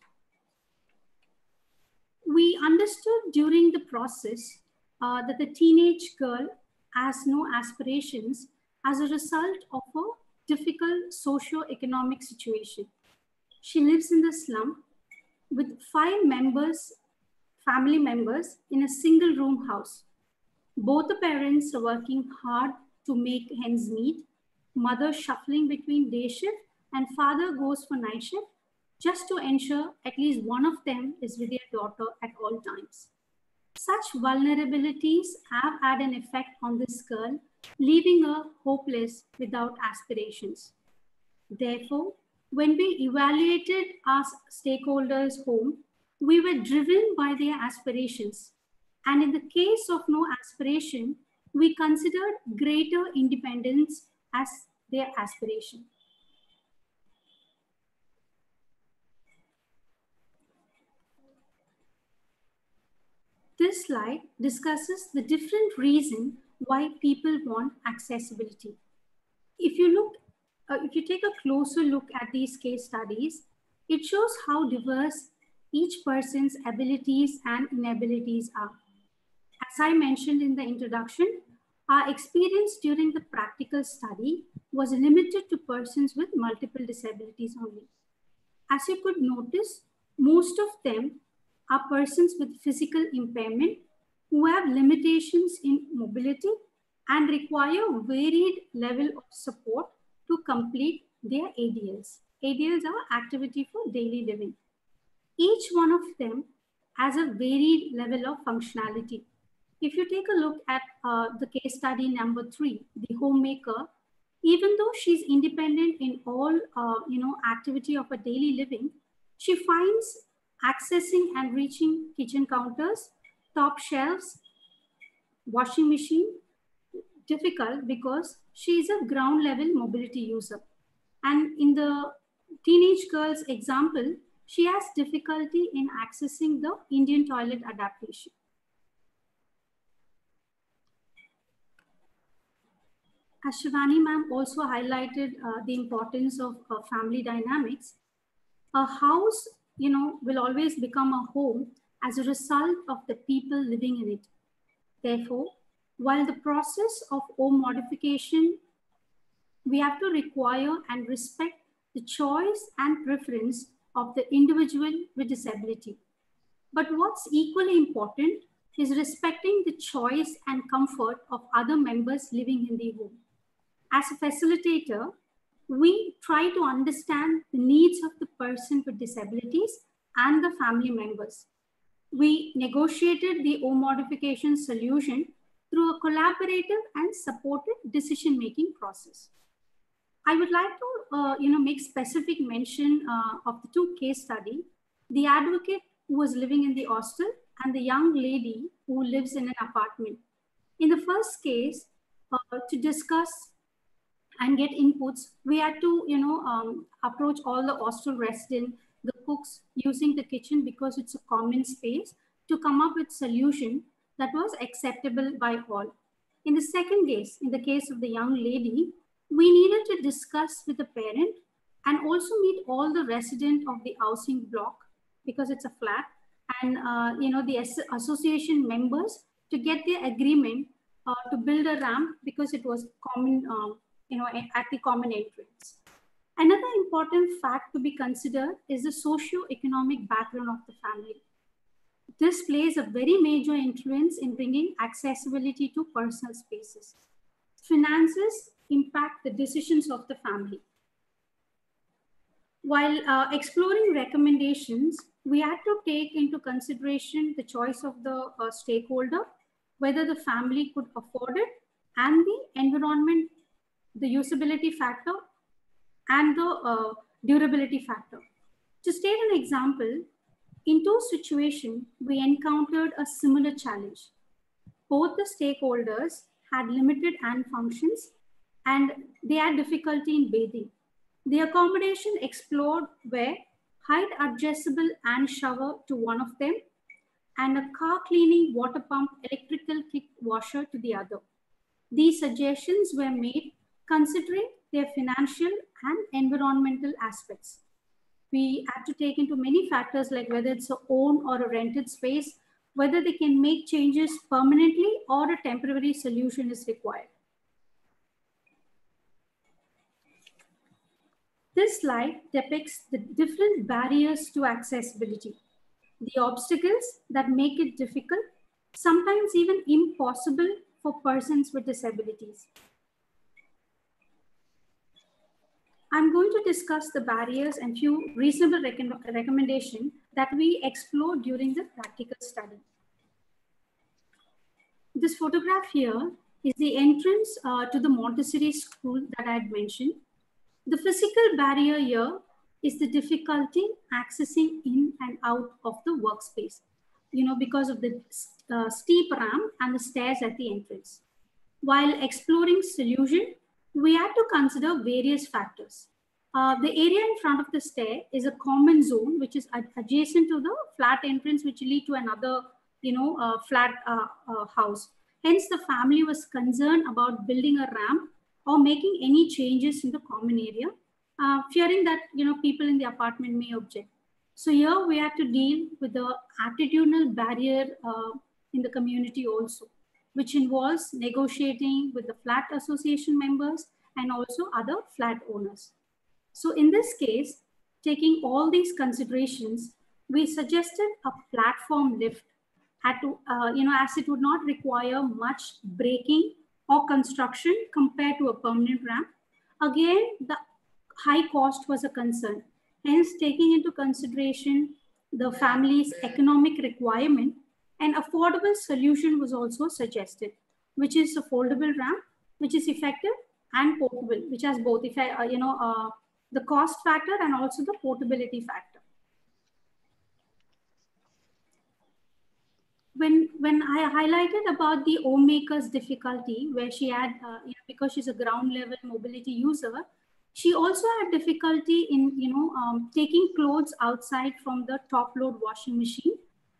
S5: We understood during the process uh, that the teenage girl has no aspirations as a result of a difficult socio-economic situation. She lives in the slum with five members, family members in a single room house. Both the parents are working hard to make ends meet, mother shuffling between day shift, and father goes for night shift just to ensure at least one of them is with their daughter at all times. Such vulnerabilities have had an effect on this girl, leaving her hopeless without aspirations. Therefore, when we evaluated our stakeholders' home, we were driven by their aspirations. And in the case of no aspiration, we considered greater independence as their aspiration. This slide discusses the different reason why people want accessibility. If you look, uh, if you take a closer look at these case studies, it shows how diverse each person's abilities and inabilities are. As I mentioned in the introduction, our experience during the practical study was limited to persons with multiple disabilities only. As you could notice, most of them are persons with physical impairment who have limitations in mobility and require varied level of support to complete their ADLs. ADLs are activity for daily living. Each one of them has a varied level of functionality if you take a look at uh, the case study number three, the homemaker, even though she's independent in all, uh, you know, activity of a daily living, she finds accessing and reaching kitchen counters, top shelves, washing machine difficult because she is a ground level mobility user. And in the teenage girl's example, she has difficulty in accessing the Indian toilet adaptation. as Shivani ma'am also highlighted uh, the importance of uh, family dynamics, a house, you know, will always become a home as a result of the people living in it. Therefore, while the process of home modification, we have to require and respect the choice and preference of the individual with disability. But what's equally important is respecting the choice and comfort of other members living in the home. As a facilitator, we try to understand the needs of the person with disabilities and the family members. We negotiated the O modification solution through a collaborative and supportive decision-making process. I would like to uh, you know, make specific mention uh, of the two case study, the advocate who was living in the hostel and the young lady who lives in an apartment. In the first case, uh, to discuss and get inputs, we had to, you know, um, approach all the hostel residents, cooks using the kitchen because it's a common space to come up with solution that was acceptable by all. In the second case, in the case of the young lady, we needed to discuss with the parent and also meet all the resident of the housing block because it's a flat and uh, you know the association members to get their agreement uh, to build a ramp because it was common um, you know at the common entrance another important fact to be considered is the socio-economic background of the family. This plays a very major influence in bringing accessibility to personal spaces. Finances impact the decisions of the family. While uh, exploring recommendations we had to take into consideration the choice of the uh, stakeholder, whether the family could afford it, and the environment, the usability factor, and the uh, durability factor. To state an example, in two situations, we encountered a similar challenge. Both the stakeholders had limited hand functions and they had difficulty in bathing. The accommodation explored where height adjustable and shower to one of them, and a car cleaning water pump electrical kick washer to the other. These suggestions were made considering their financial and environmental aspects. We have to take into many factors like whether it's a own or a rented space, whether they can make changes permanently or a temporary solution is required. This slide depicts the different barriers to accessibility, the obstacles that make it difficult, sometimes even impossible for persons with disabilities. I'm going to discuss the barriers and few reasonable rec recommendations that we explored during the practical study. This photograph here is the entrance uh, to the Montessori school that I had mentioned. The physical barrier here is the difficulty accessing in and out of the workspace, you know, because of the uh, steep ramp and the stairs at the entrance. While exploring solution, we had to consider various factors. Uh, the area in front of the stair is a common zone, which is ad adjacent to the flat entrance, which lead to another, you know, uh, flat uh, uh, house. Hence, the family was concerned about building a ramp or making any changes in the common area, uh, fearing that you know people in the apartment may object. So here we have to deal with the attitudinal barrier uh, in the community also, which involves negotiating with the flat association members and also other flat owners. So in this case, taking all these considerations, we suggested a platform lift had to, uh, you know, as it would not require much breaking or construction compared to a permanent ramp. Again, the high cost was a concern. Hence, taking into consideration the family's economic requirement, an affordable solution was also suggested, which is a foldable ramp, which is effective and portable, which has both, if I, uh, you know, uh, the cost factor and also the portability factor. when when I highlighted about the homemaker's difficulty, where she had, uh, you know, because she's a ground level mobility user, she also had difficulty in, you know, um, taking clothes outside from the top load washing machine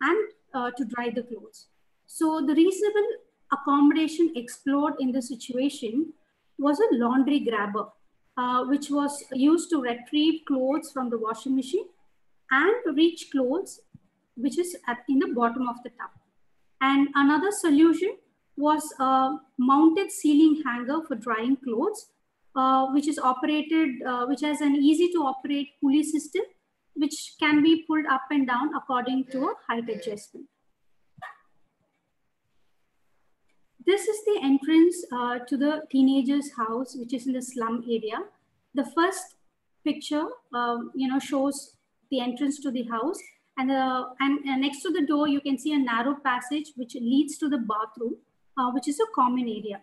S5: and uh, to dry the clothes. So the reasonable accommodation explored in this situation was a laundry grabber, uh, which was used to retrieve clothes from the washing machine and reach clothes, which is at, in the bottom of the tub. And another solution was a mounted ceiling hanger for drying clothes, uh, which is operated, uh, which has an easy to operate pulley system, which can be pulled up and down according to a height adjustment. This is the entrance uh, to the teenager's house, which is in the slum area. The first picture, um, you know, shows the entrance to the house. And, uh, and, and, next to the door, you can see a narrow passage which leads to the bathroom, uh, which is a common area.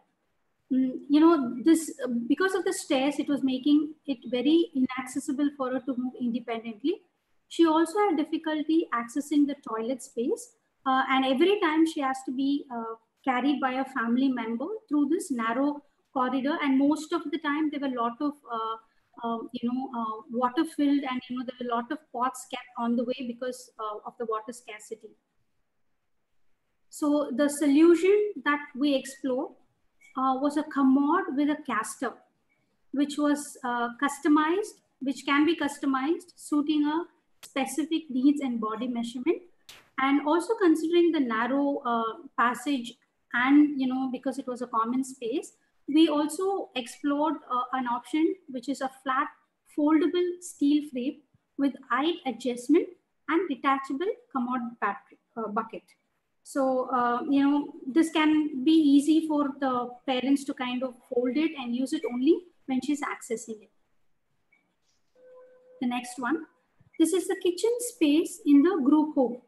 S5: Mm, you know, this because of the stairs, it was making it very inaccessible for her to move independently. She also had difficulty accessing the toilet space. Uh, and every time she has to be uh, carried by a family member through this narrow corridor. And most of the time, there were a lot of, uh, um, you know, uh, water filled and, you know, there were a lot of pots kept on the way because uh, of the water scarcity. So the solution that we explored uh, was a commode with a caster, which was uh, customized, which can be customized, suiting a specific needs and body measurement and also considering the narrow uh, passage and you know because it was a common space we also explored uh, an option which is a flat foldable steel frame with height adjustment and detachable commode battery, uh, bucket so uh, you know this can be easy for the parents to kind of fold it and use it only when she's accessing it. The next one. This is the kitchen space in the group home.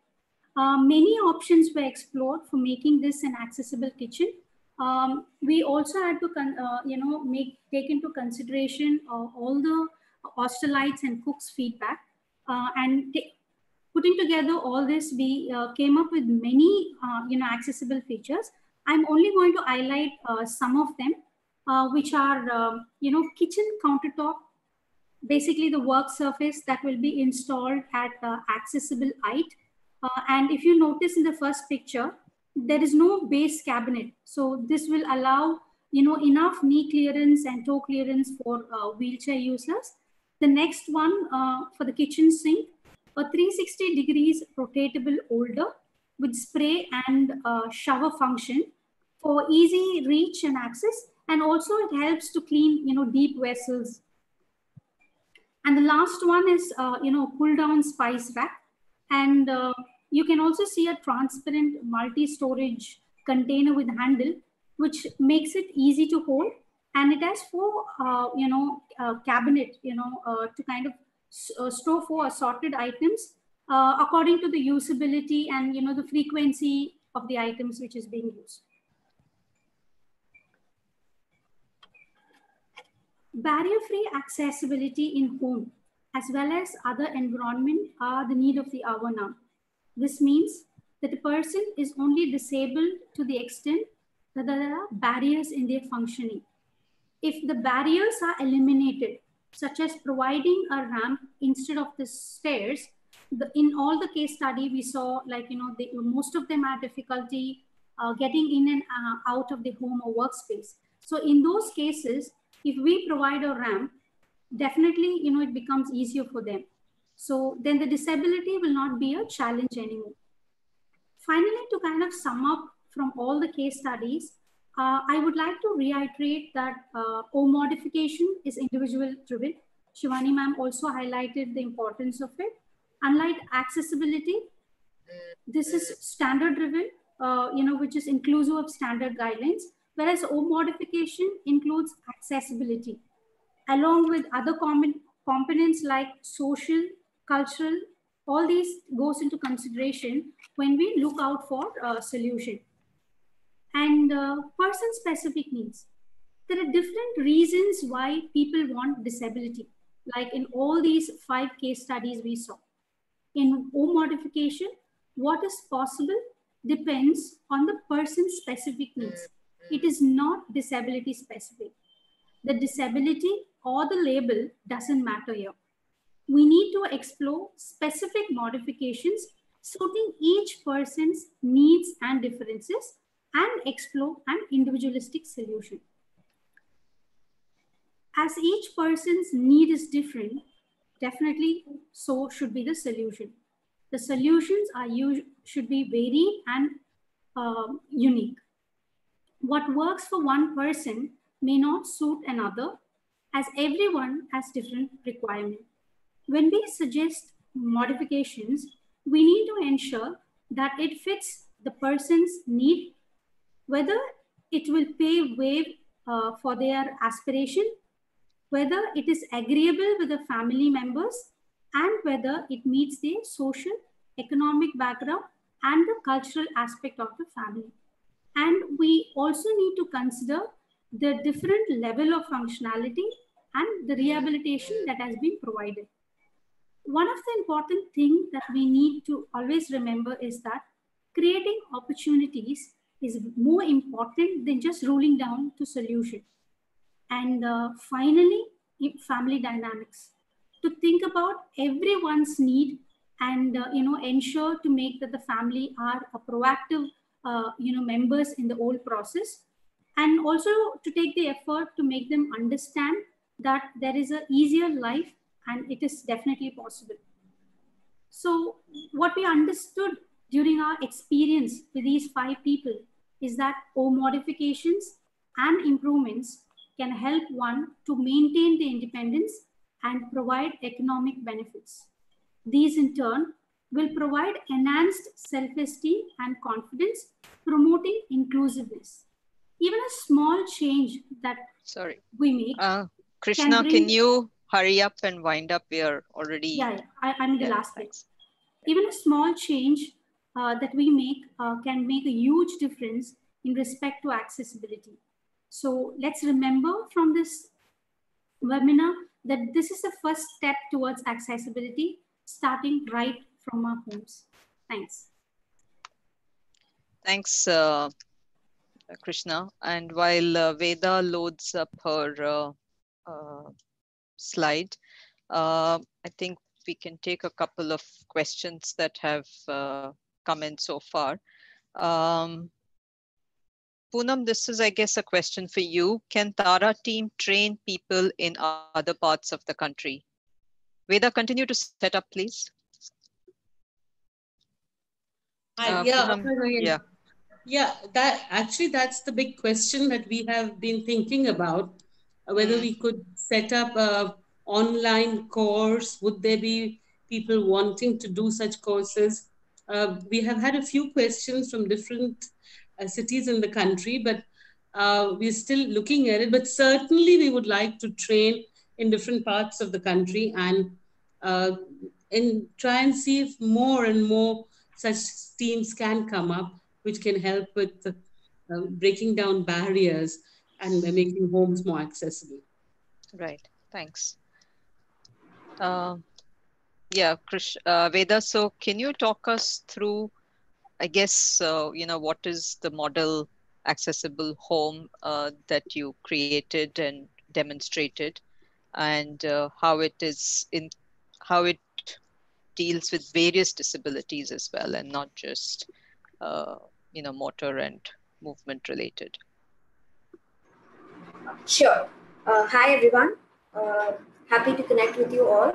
S5: Uh, many options were explored for making this an accessible kitchen. Um, we also had to, uh, you know, make take into consideration uh, all the hostelites and cooks' feedback, uh, and putting together all this, we uh, came up with many, you know, accessible features. I'm only going to highlight some of them, which are, um, you know, kitchen countertop basically the work surface that will be installed at uh, accessible height uh, and if you notice in the first picture, there is no base cabinet. So this will allow you know enough knee clearance and toe clearance for uh, wheelchair users. The next one uh, for the kitchen sink, a 360 degrees rotatable holder with spray and uh, shower function for easy reach and access. And also it helps to clean you know deep vessels. And the last one is uh, you know pull down spice rack and uh, you can also see a transparent multi-storage container with handle, which makes it easy to hold. And it has four, uh, you know, uh, cabinet, you know, uh, to kind of uh, store for assorted items uh, according to the usability and, you know, the frequency of the items which is being used. Barrier-free accessibility in home as well as other environment are the need of the hour now. This means that a person is only disabled to the extent that there are barriers in their functioning. If the barriers are eliminated, such as providing a ramp instead of the stairs, the, in all the case study we saw like, you know, most of them had difficulty uh, getting in and uh, out of the home or workspace. So in those cases, if we provide a ramp, definitely, you know, it becomes easier for them. So then the disability will not be a challenge anymore. Finally, to kind of sum up from all the case studies, uh, I would like to reiterate that uh, O modification is individual driven. Shivani ma'am also highlighted the importance of it. Unlike accessibility, this is standard driven, uh, you know, which is inclusive of standard guidelines, whereas O modification includes accessibility, along with other common components like social, cultural, all these goes into consideration when we look out for a solution. And uh, person-specific needs. There are different reasons why people want disability, like in all these five case studies we saw. In O modification, what is possible depends on the person's specific needs. It is not disability specific. The disability or the label doesn't matter here we need to explore specific modifications suiting each person's needs and differences and explore an individualistic solution. as each person's need is different, definitely so should be the solution. The solutions are should be varied and uh, unique. What works for one person may not suit another as everyone has different requirements. When we suggest modifications, we need to ensure that it fits the person's need, whether it will pave way uh, for their aspiration, whether it is agreeable with the family members, and whether it meets the social, economic background, and the cultural aspect of the family. And we also need to consider the different level of functionality and the rehabilitation that has been provided. One of the important things that we need to always remember is that creating opportunities is more important than just rolling down to solution. And uh, finally, family dynamics. To think about everyone's need and uh, you know ensure to make that the family are a proactive uh, you know members in the whole process and also to take the effort to make them understand that there is a easier life and it is definitely possible. So what we understood during our experience with these five people is that home modifications and improvements can help one to maintain the independence and provide economic benefits. These in turn will provide enhanced self-esteem and confidence, promoting inclusiveness. Even a small change that
S1: Sorry.
S5: we make
S1: uh, Krishna, can, bring... can, you hurry up and wind up? We are already.
S5: Yeah, I, am the yeah, last bit. Even a small change uh, that we make uh, can make a huge difference in respect to accessibility. So let's remember from this webinar that this is the first step towards accessibility, starting right from our homes. Thanks.
S1: Thanks, uh, Krishna. And while uh, Veda loads up her uh, uh, slide. Uh, I think we can take a couple of questions that have uh, come in so far. Um, Poonam, this is, I guess, a question for you. Can TARA team train people in other parts of the country? Veda, continue to set up, please.
S2: Uh, yeah, Poonam, yeah. Yeah, that actually that's the big question that we have been thinking about whether we could set up a online course would there be people wanting to do such courses uh, we have had a few questions from different uh, cities in the country but uh, we're still looking at it but certainly we would like to train in different parts of the country and uh, and try and see if more and more such teams can come up which can help with uh, breaking down barriers and making homes more accessible.
S1: Right. Thanks. Uh, yeah, Krish, uh, Veda. So, can you talk us through? I guess uh, you know what is the model accessible home uh, that you created and demonstrated, and uh, how it is in how it deals with various disabilities as well, and not just uh, you know motor and movement related.
S6: Sure. Uh, hi, everyone. Happy to connect with you all.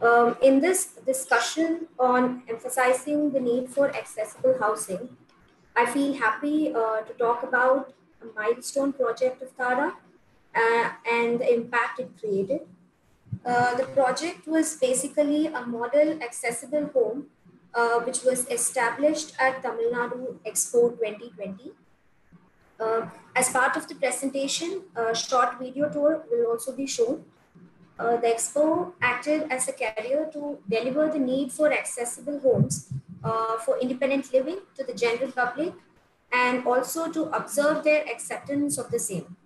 S6: Um, in this discussion on emphasizing the need for accessible housing, I feel happy uh, to talk about a milestone project of TARA uh, and the impact it created. Uh, the project was basically a model accessible home uh, which was established at Tamil Nadu Expo 2020 uh, as part of the presentation, a short video tour will also be shown. Uh, the expo acted as a carrier to deliver the need for accessible homes uh, for independent living to the general public and also to observe their acceptance of the same.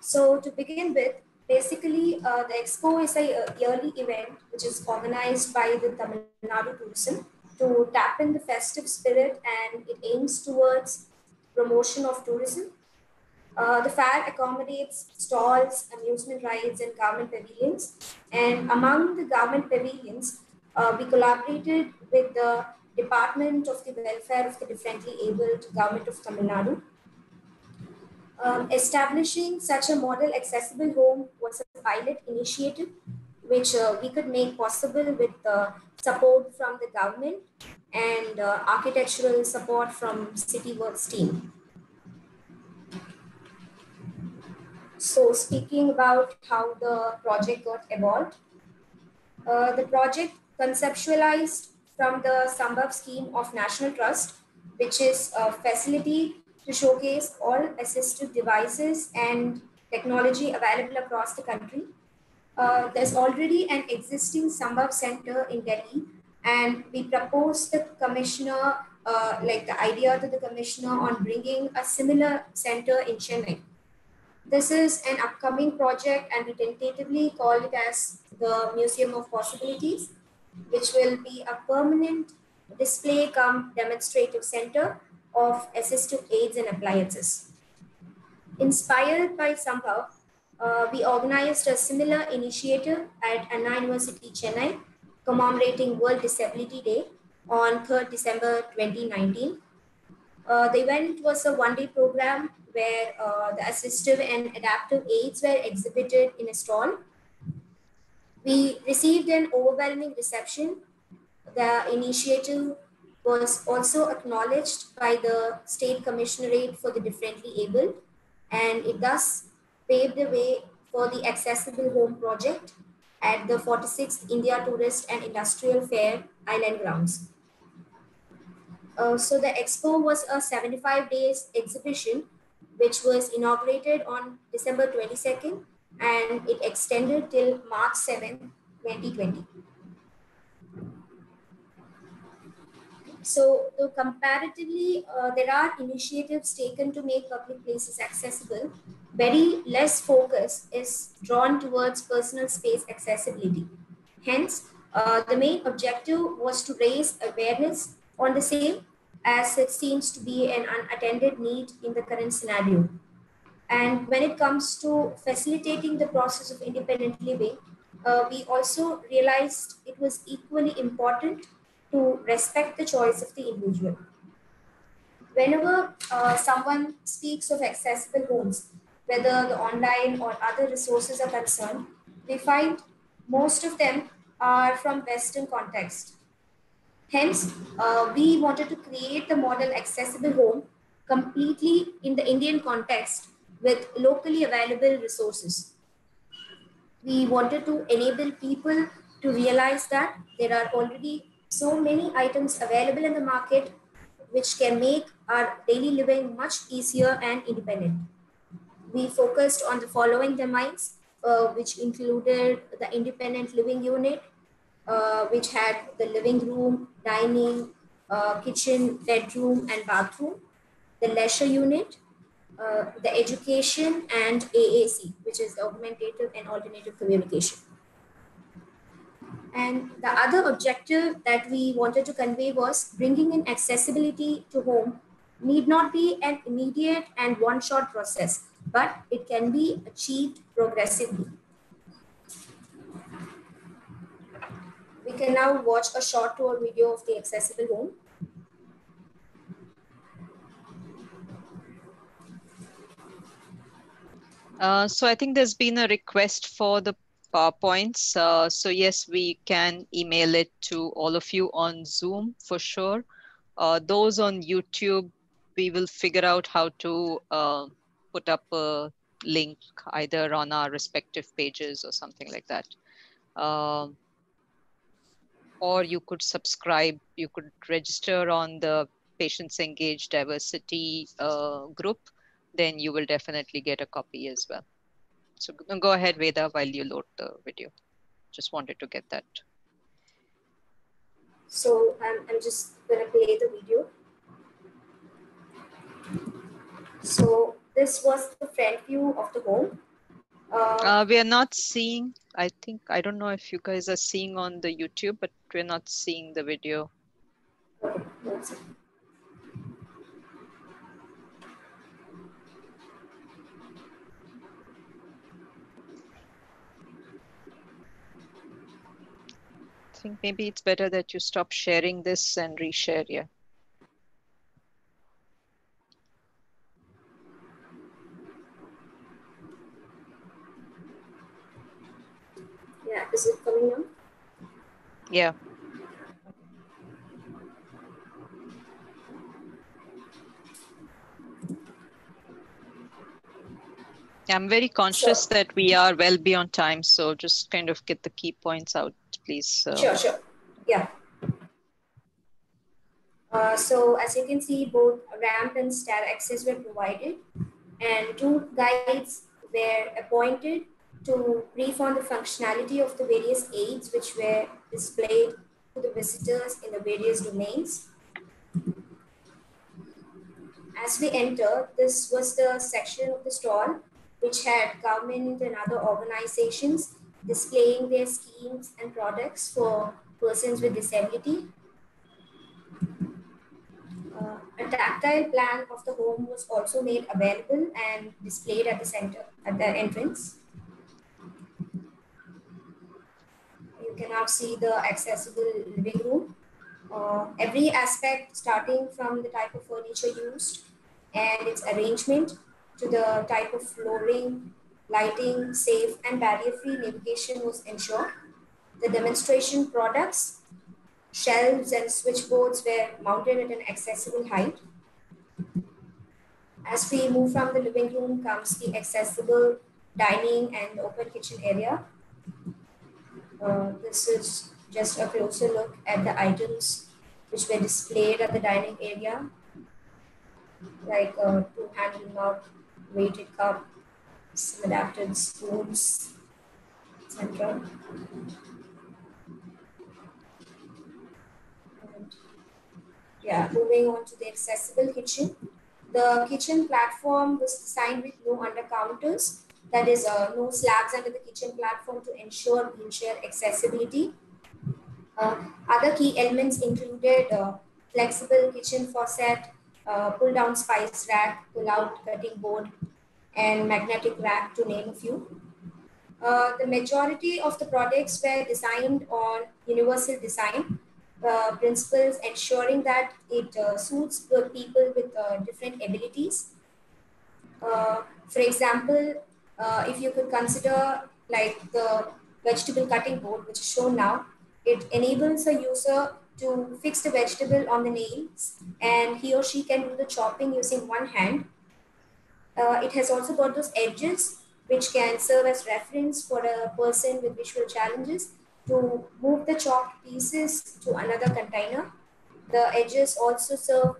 S6: So to begin with, basically uh, the expo is a yearly event which is organized by the Tamil Nadu Tourism to tap in the festive spirit and it aims towards promotion of tourism. Uh, the fair accommodates stalls, amusement rides, and government pavilions. And among the government pavilions, uh, we collaborated with the Department of the Welfare of the Differently Abled Government of Tamil Nadu. Um, establishing such a model accessible home was a pilot initiative which uh, we could make possible with the support from the government and uh, architectural support from CityWorks team. So speaking about how the project got evolved, uh, the project conceptualized from the Sambhav scheme of National Trust, which is a facility to showcase all assistive devices and technology available across the country. Uh, there's already an existing Sambhav Center in Delhi, and we proposed the commissioner, uh, like the idea to the commissioner on bringing a similar center in Chennai. This is an upcoming project, and we tentatively call it as the Museum of Possibilities, which will be a permanent display come demonstrative center of assistive aids and appliances. Inspired by Sambhav, uh, we organized a similar initiative at Anna University, Chennai, commemorating World Disability Day on 3rd December 2019. Uh, the event was a one-day program where uh, the assistive and adaptive aids were exhibited in a stall. We received an overwhelming reception. The initiative was also acknowledged by the State Commissionerate for the Differently Abled, and it thus paved the way for the Accessible Home project at the 46th India Tourist and Industrial Fair Island Grounds. Uh, so the expo was a 75 days exhibition, which was inaugurated on December 22nd, and it extended till March 7, 2020. So, so comparatively, uh, there are initiatives taken to make public places accessible. Very less focus is drawn towards personal space accessibility. Hence, uh, the main objective was to raise awareness on the same as it seems to be an unattended need in the current scenario. And when it comes to facilitating the process of independent living, uh, we also realized it was equally important to respect the choice of the individual. Whenever uh, someone speaks of accessible homes, whether the online or other resources are concerned, we find most of them are from Western context. Hence, uh, we wanted to create the model accessible home completely in the Indian context with locally available resources. We wanted to enable people to realize that there are already so many items available in the market which can make our daily living much easier and independent. We focused on the following domains, uh, which included the independent living unit, uh, which had the living room, dining, uh, kitchen, bedroom, and bathroom, the leisure unit, uh, the education, and AAC, which is the augmentative and alternative communication. And the other objective that we wanted to convey was bringing in accessibility to home need not be an immediate and one-shot process, but it can be achieved progressively. We can now watch a short tour video of the accessible home.
S1: Uh, so I think there's been a request for the PowerPoints. Uh, so yes, we can email it to all of you on Zoom for sure. Uh, those on YouTube, we will figure out how to uh, put up a link either on our respective pages or something like that. Um, or you could subscribe, you could register on the PatientsEngage Diversity uh, group, then you will definitely get a copy as well. So go ahead, Veda, while you load the video. Just wanted to get that.
S6: So I'm, I'm just going to play the video. So this was the front view of the home.
S1: Uh, uh, we are not seeing, I think, I don't know if you guys are seeing on the YouTube, but we're not seeing the video.
S6: Okay,
S1: think maybe it's better that you stop sharing this and reshare, yeah.
S6: Is it coming now?
S1: Yeah. I'm very conscious sure. that we are well beyond time, so just kind of get the key points out, please.
S6: Sure, sure. Yeah. Uh, so as you can see, both ramp and stair access were provided and two guides were appointed to brief on the functionality of the various aids which were displayed to the visitors in the various domains. As we enter, this was the section of the stall which had government and other organizations displaying their schemes and products for persons with disability. Uh, a tactile plan of the home was also made available and displayed at the center, at the entrance. You can now see the accessible living room. Uh, every aspect starting from the type of furniture used and its arrangement to the type of flooring, lighting, safe and barrier-free navigation was ensured. The demonstration products, shelves and switchboards were mounted at an accessible height. As we move from the living room comes the accessible dining and open kitchen area. Uh, this is just a closer look at the items which were displayed at the dining area, like uh, two handle mug weighted cup, some adapted spoons, etc. Yeah, moving on to the accessible kitchen. The kitchen platform was designed with no under counters, that is uh, no slabs under the kitchen platform to ensure wheelchair accessibility. Uh, other key elements included uh, flexible kitchen faucet, uh, pull down spice rack, pull out cutting board, and magnetic rack to name a few. Uh, the majority of the products were designed on universal design uh, principles, ensuring that it suits people with different abilities. Uh, for example, if you could consider like the vegetable cutting board, which is shown now, it enables a user to fix the vegetable on the nails and he or she can do the chopping using one hand. Uh, it has also got those edges which can serve as reference for a person with visual challenges to move the chopped pieces to another container. The edges also serve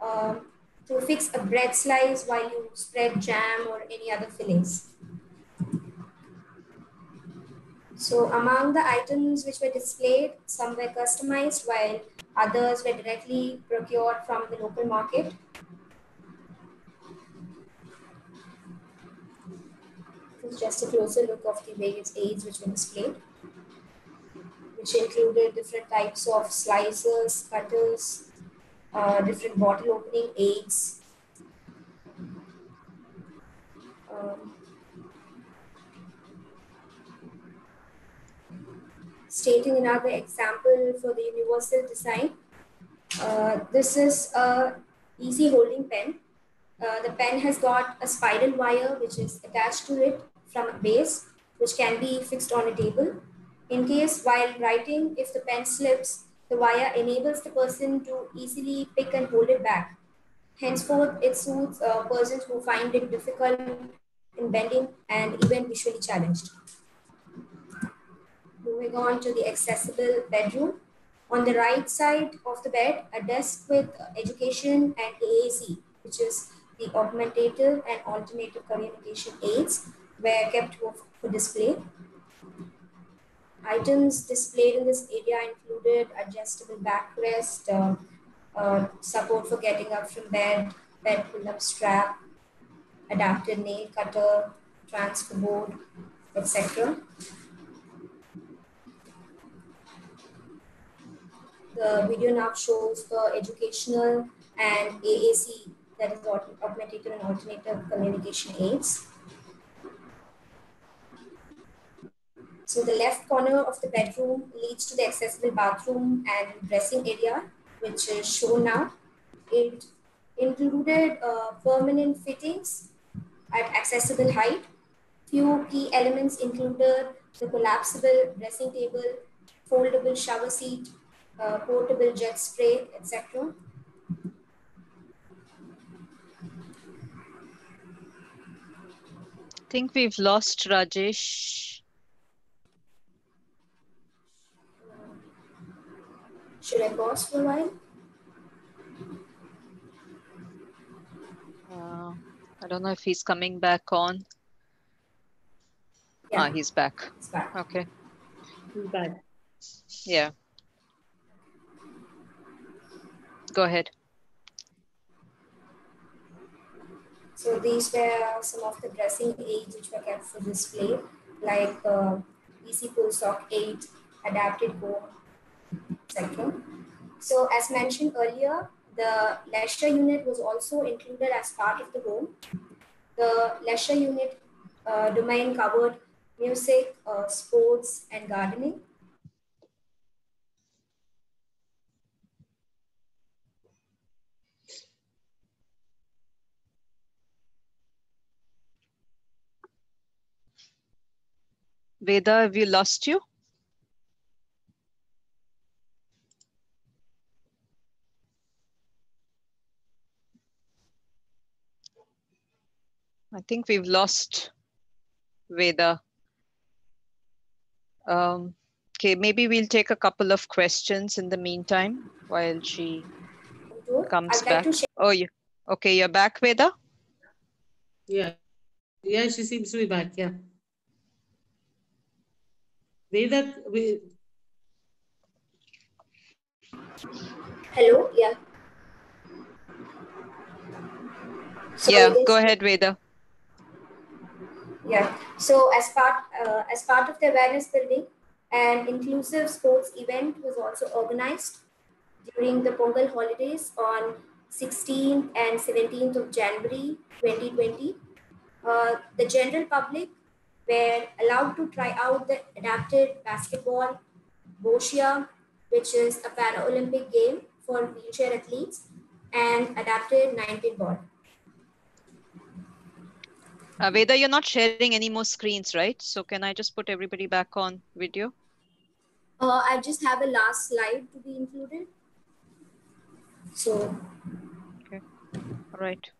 S6: um, to fix a bread slice while you spread jam or any other fillings. So among the items which were displayed, some were customized while others were directly procured from the local market. This is just a closer look of the various aids which were displayed, which included different types of slicers, cutters, uh, different bottle opening aids, um, stating another example for the universal design. Uh, this is a easy holding pen. Uh, the pen has got a spiral wire which is attached to it from a base which can be fixed on a table. In case while writing, if the pen slips, the wire enables the person to easily pick and hold it back. Henceforth, it suits uh, persons who find it difficult in bending and even visually challenged. Moving on to the accessible bedroom. On the right side of the bed, a desk with education and AAC, which is the augmentative and alternative communication aids, were kept for display. Items displayed in this area included adjustable backrest, uh, uh, support for getting up from bed, bed pull-up strap, adapted nail cutter, transfer board, etc. the video now shows the educational and AAC, that is augmentative and alternative communication aids. So the left corner of the bedroom leads to the accessible bathroom and dressing area, which is shown now. It included uh, permanent fittings at accessible height. Few key elements included the collapsible dressing table, foldable shower seat, uh, portable jet spray, etc.
S1: I think we've lost Rajesh.
S6: Should I pause for a while?
S1: Uh, I don't know if he's coming back on. Yeah. Ah, he's back.
S6: He's back.
S1: Okay.
S2: He's back.
S1: Yeah. Go ahead.
S6: So these were some of the dressing aids which were kept for display, like uh, PC Pull Sock Aid, Adapted Comb, etc. So as mentioned earlier, the leisure unit was also included as part of the home. The leisure unit uh, domain covered music, uh, sports, and gardening.
S1: Veda, have you lost you? I think we've lost Veda. Um, okay, maybe we'll take a couple of questions in the meantime while she comes back. oh, you okay? You're back, Veda.
S2: Yeah, yeah, she seems to be back. Yeah. Veda, we...
S6: Hello, yeah.
S1: So yeah, go ahead, Veda.
S6: Yeah. So as part uh, as part of the awareness building, an inclusive sports event was also organized during the Pongal holidays on 16th and 17th of January 2020. Uh, the general public were allowed to try out the adapted basketball Boccia, which is a Paralympic game for wheelchair athletes, and adapted 19 ball.
S1: Uh, Veda, you're not sharing any more screens, right? So can I just put everybody back on video?
S6: Uh, I just have a last slide to be included. So.
S1: Okay. All right.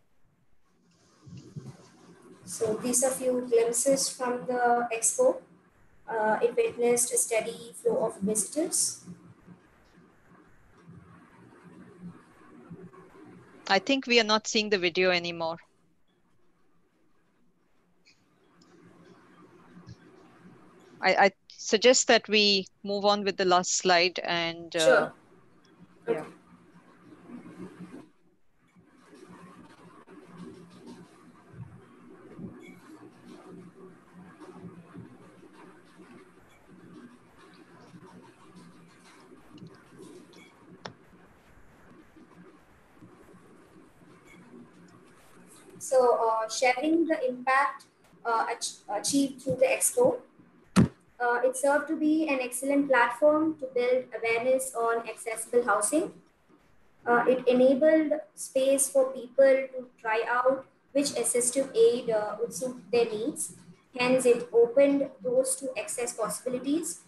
S6: So these are few glimpses from the expo. Uh, it witnessed a steady flow of visitors.
S1: I think we are not seeing the video anymore. I, I suggest that we move on with the last slide and
S6: uh, sure.
S1: yeah.
S6: So uh, sharing the impact uh, ach achieved through the expo, uh, it served to be an excellent platform to build awareness on accessible housing. Uh, it enabled space for people to try out which assistive aid uh, would suit their needs. Hence, it opened doors to access possibilities.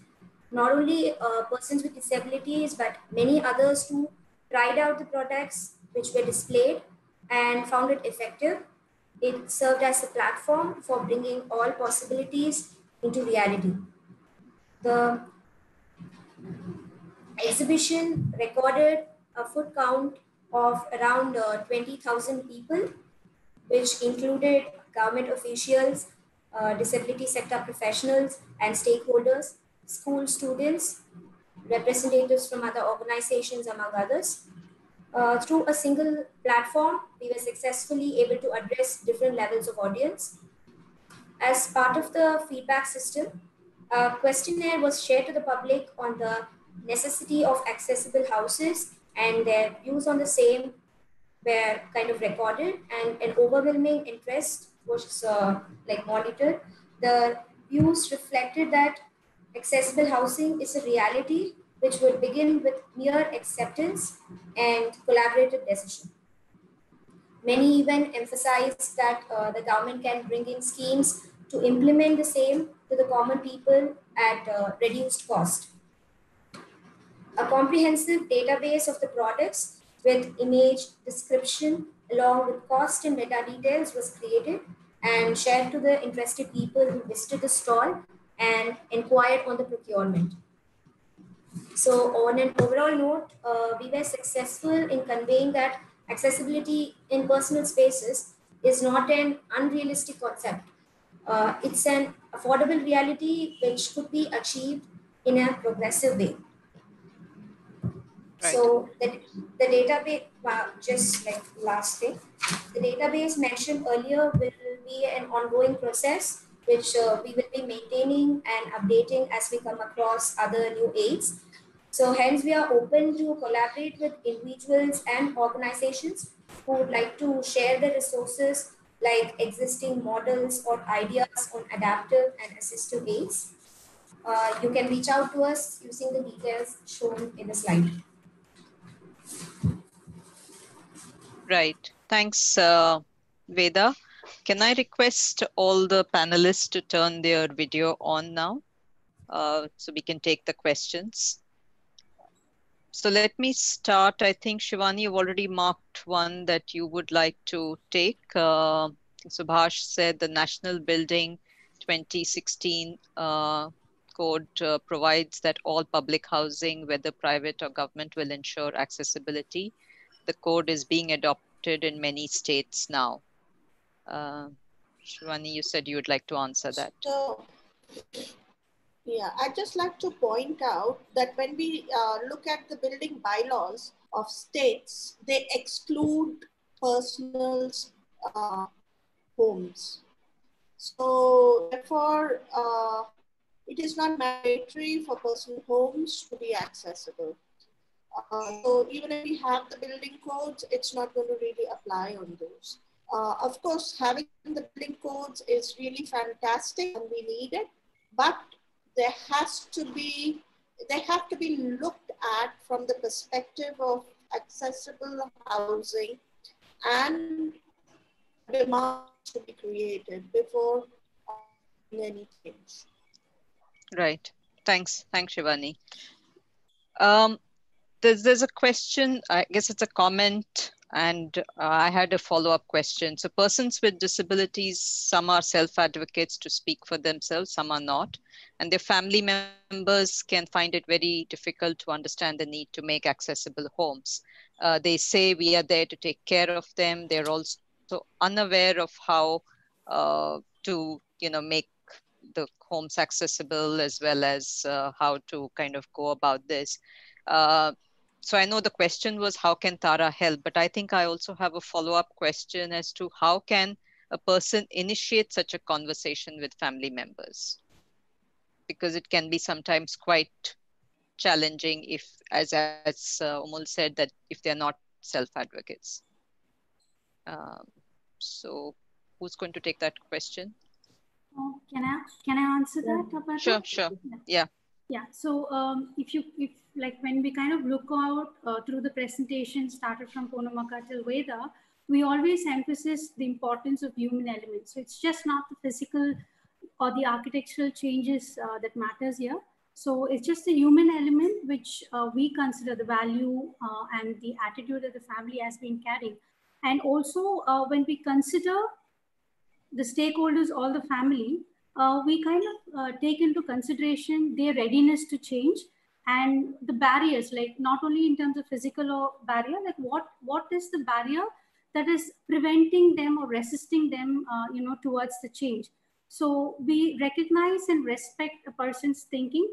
S6: Not only uh, persons with disabilities, but many others too tried out the products which were displayed and found it effective. It served as a platform for bringing all possibilities into reality. The exhibition recorded a foot count of around uh, 20,000 people, which included government officials, uh, disability sector professionals and stakeholders, school students, representatives from other organizations, among others. Uh, through a single platform, we were successfully able to address different levels of audience. As part of the feedback system, a questionnaire was shared to the public on the necessity of accessible houses and their views on the same were kind of recorded and an overwhelming interest was uh, like monitored. The views reflected that accessible housing is a reality which would begin with mere acceptance and collaborative decision. Many even emphasized that uh, the government can bring in schemes to implement the same to the common people at uh, reduced cost. A comprehensive database of the products with image description along with cost and meta details was created and shared to the interested people who visited the stall and inquired on the procurement. So on an overall note, uh, we were successful in conveying that accessibility in personal spaces is not an unrealistic concept. Uh, it's an affordable reality which could be achieved in a progressive way. Right. So the, the database, just like last thing, the database mentioned earlier will be an ongoing process which uh, we will be maintaining and updating as we come across other new aids. So hence we are open to collaborate with individuals and organizations who would like to share the resources like existing models or ideas on adaptive and assistive aids. Uh, you can reach out to us using the details shown in the slide.
S1: Right. Thanks, uh, Veda. Can I request all the panelists to turn their video on now uh, so we can take the questions? So let me start. I think Shivani, you've already marked one that you would like to take. Uh, Subhash said the National Building 2016 uh, code uh, provides that all public housing, whether private or government, will ensure accessibility the code is being adopted in many states now. Uh, Shivani, you said you would like to answer that.
S4: So, yeah, I'd just like to point out that when we uh, look at the building bylaws of states, they exclude personal uh, homes. So therefore, uh, it is not mandatory for personal homes to be accessible. Uh, so even if we have the building codes, it's not going to really apply on those. Uh, of course, having the building codes is really fantastic and we need it, but there has to be, they have to be looked at from the perspective of accessible housing and demand to be created before any change.
S1: Right. Thanks. Thanks, Shivani. Um, there's there's a question. I guess it's a comment, and uh, I had a follow up question. So persons with disabilities, some are self advocates to speak for themselves, some are not, and their family members can find it very difficult to understand the need to make accessible homes. Uh, they say we are there to take care of them. They're also unaware of how uh, to you know make the homes accessible as well as uh, how to kind of go about this. So I know the question was how can TARA help, but I think I also have a follow-up question as to how can a person initiate such a conversation with family members? Because it can be sometimes quite challenging if, as, as uh, Umul said, that if they're not self-advocates. Um, so who's going to take that question?
S5: Oh, can I can I answer that?
S1: Sure, sure. Yeah.
S5: Yeah. So um, if you if like when we kind of look out uh, through the presentation started from Poonamaka till Veda, we always emphasize the importance of human elements. So it's just not the physical or the architectural changes uh, that matters here. So it's just the human element which uh, we consider the value uh, and the attitude that the family has been carrying. And also uh, when we consider the stakeholders, all the family, uh, we kind of uh, take into consideration their readiness to change and the barriers, like not only in terms of physical or barrier, like what what is the barrier that is preventing them or resisting them, uh, you know, towards the change. So we recognize and respect a person's thinking.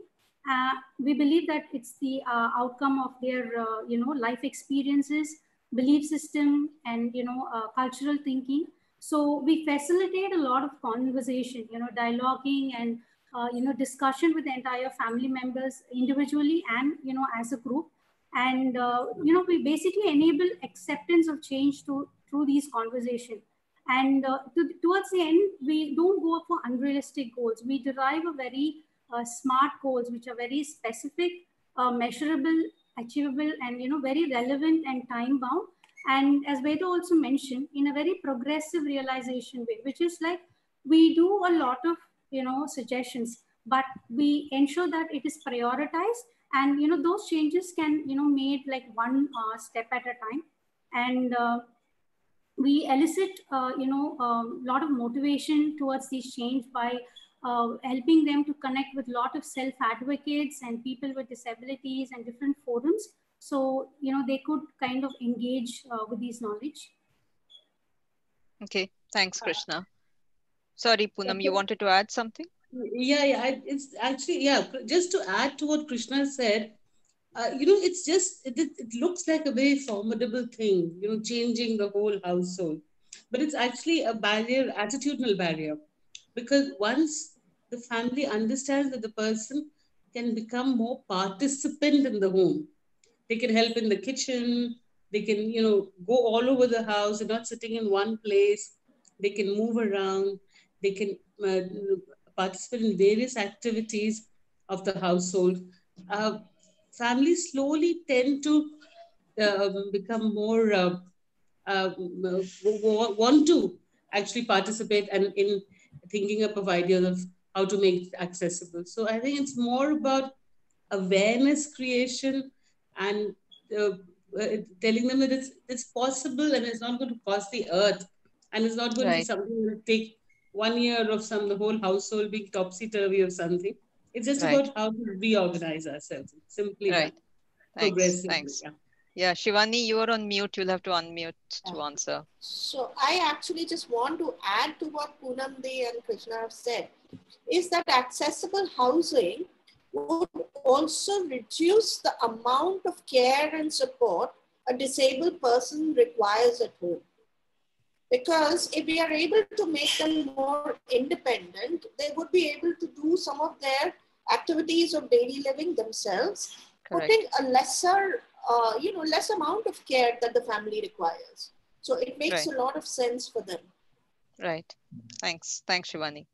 S5: Uh, we believe that it's the uh, outcome of their, uh, you know, life experiences, belief system, and you know, cultural thinking so we facilitate a lot of conversation, you know, dialoguing and, uh, you know, discussion with the entire family members individually and, you know, as a group. And, uh, you know, we basically enable acceptance of change to, through these conversations. And uh, to, towards the end, we don't go for unrealistic goals. We derive a very uh, smart goals, which are very specific, uh, measurable, achievable, and, you know, very relevant and time bound and as Veda also mentioned, in a very progressive realization way, which is like we do a lot of, you know, suggestions, but we ensure that it is prioritized and, you know, those changes can, you know, made like one uh, step at a time. And uh, we elicit, uh, you know, a lot of motivation towards these change by uh, helping them to connect with a lot of self advocates and people with disabilities and different forums. So, you know, they could kind of engage uh, with these knowledge.
S1: Okay, thanks, Krishna. Sorry, Poonam, you wanted to add something?
S2: Yeah, yeah, it's actually, yeah, just to add to what Krishna said, uh, you know, it's just, it, it looks like a very formidable thing, you know, changing the whole household. But it's actually a barrier, attitudinal barrier. Because once the family understands that the person can become more participant in the home, they can help in the kitchen, they can, you know, go all over the house, they're not sitting in one place, they can move around, they can uh, participate in various activities of the household. Uh, families slowly tend to um, become more uh, uh, want to actually participate and in thinking up of ideas of how to make it accessible. So I think it's more about awareness creation and uh, uh, telling them that it's, it's possible and it's not going to cost the earth and it's not going right. to be something that will take one year of some the whole household being topsy turvy or something. It's just right. about how to reorganize ourselves. Simply
S1: right. Thanks. Thanks. Yeah. yeah, Shivani, you are on mute. You'll have to unmute to answer.
S4: So I actually just want to add to what Poonam De and Krishna have said, is that accessible housing would also reduce the amount of care and support a disabled person requires at home. Because if we are able to make them more independent, they would be able to do some of their activities of daily living themselves, Correct. putting a lesser, uh, you know, less amount of care that the family requires. So it makes right. a lot of sense for them.
S1: Right. Thanks. Thanks, Shivani.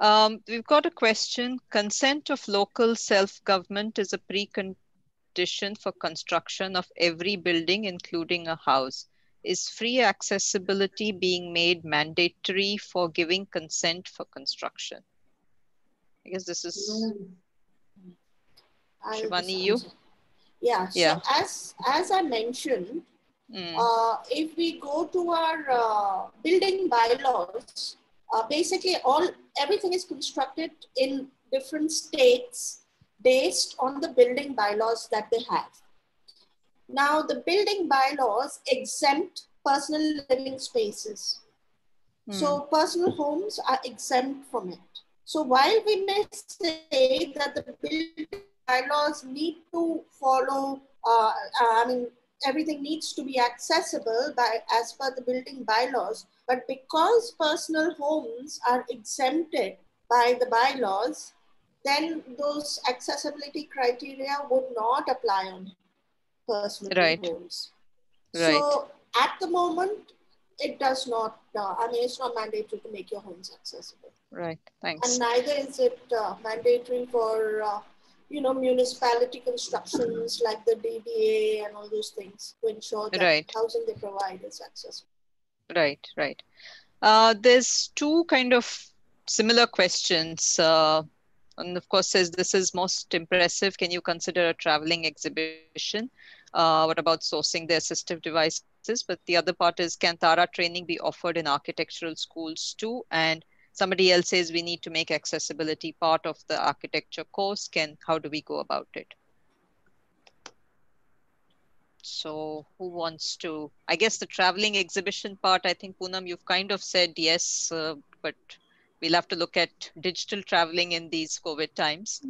S1: Um, we've got a question. Consent of local self-government is a precondition for construction of every building, including a house. Is free accessibility being made mandatory for giving consent for construction? I guess this is Shivani, you?
S4: Yeah, so yeah. as, as I mentioned, mm. uh, if we go to our uh, building bylaws, uh, basically all everything is constructed in different states based on the building bylaws that they have. Now the building bylaws exempt personal living spaces. Mm. So personal homes are exempt from it. So while we may say that the building bylaws need to follow, uh, I mean, everything needs to be accessible by as per the building bylaws, but because personal homes are exempted by the bylaws, then those accessibility criteria would not apply on personal right. homes. Right. So at the moment, it does not, uh, I mean, it's not mandatory to make your homes accessible.
S1: Right, thanks.
S4: And neither is it uh, mandatory for, uh, you know, municipality constructions like the DDA and all those things to ensure that right. housing they provide is accessible.
S1: Right, right. Uh, there's two kind of similar questions. Uh, and of course says this is most impressive. Can you consider a traveling exhibition? Uh, what about sourcing the assistive devices? But the other part is can TARA training be offered in architectural schools too? And somebody else says we need to make accessibility part of the architecture course. Can how do we go about it? So who wants to, I guess the traveling exhibition part, I think Poonam, you've kind of said yes, uh, but we'll have to look at digital traveling in these COVID times.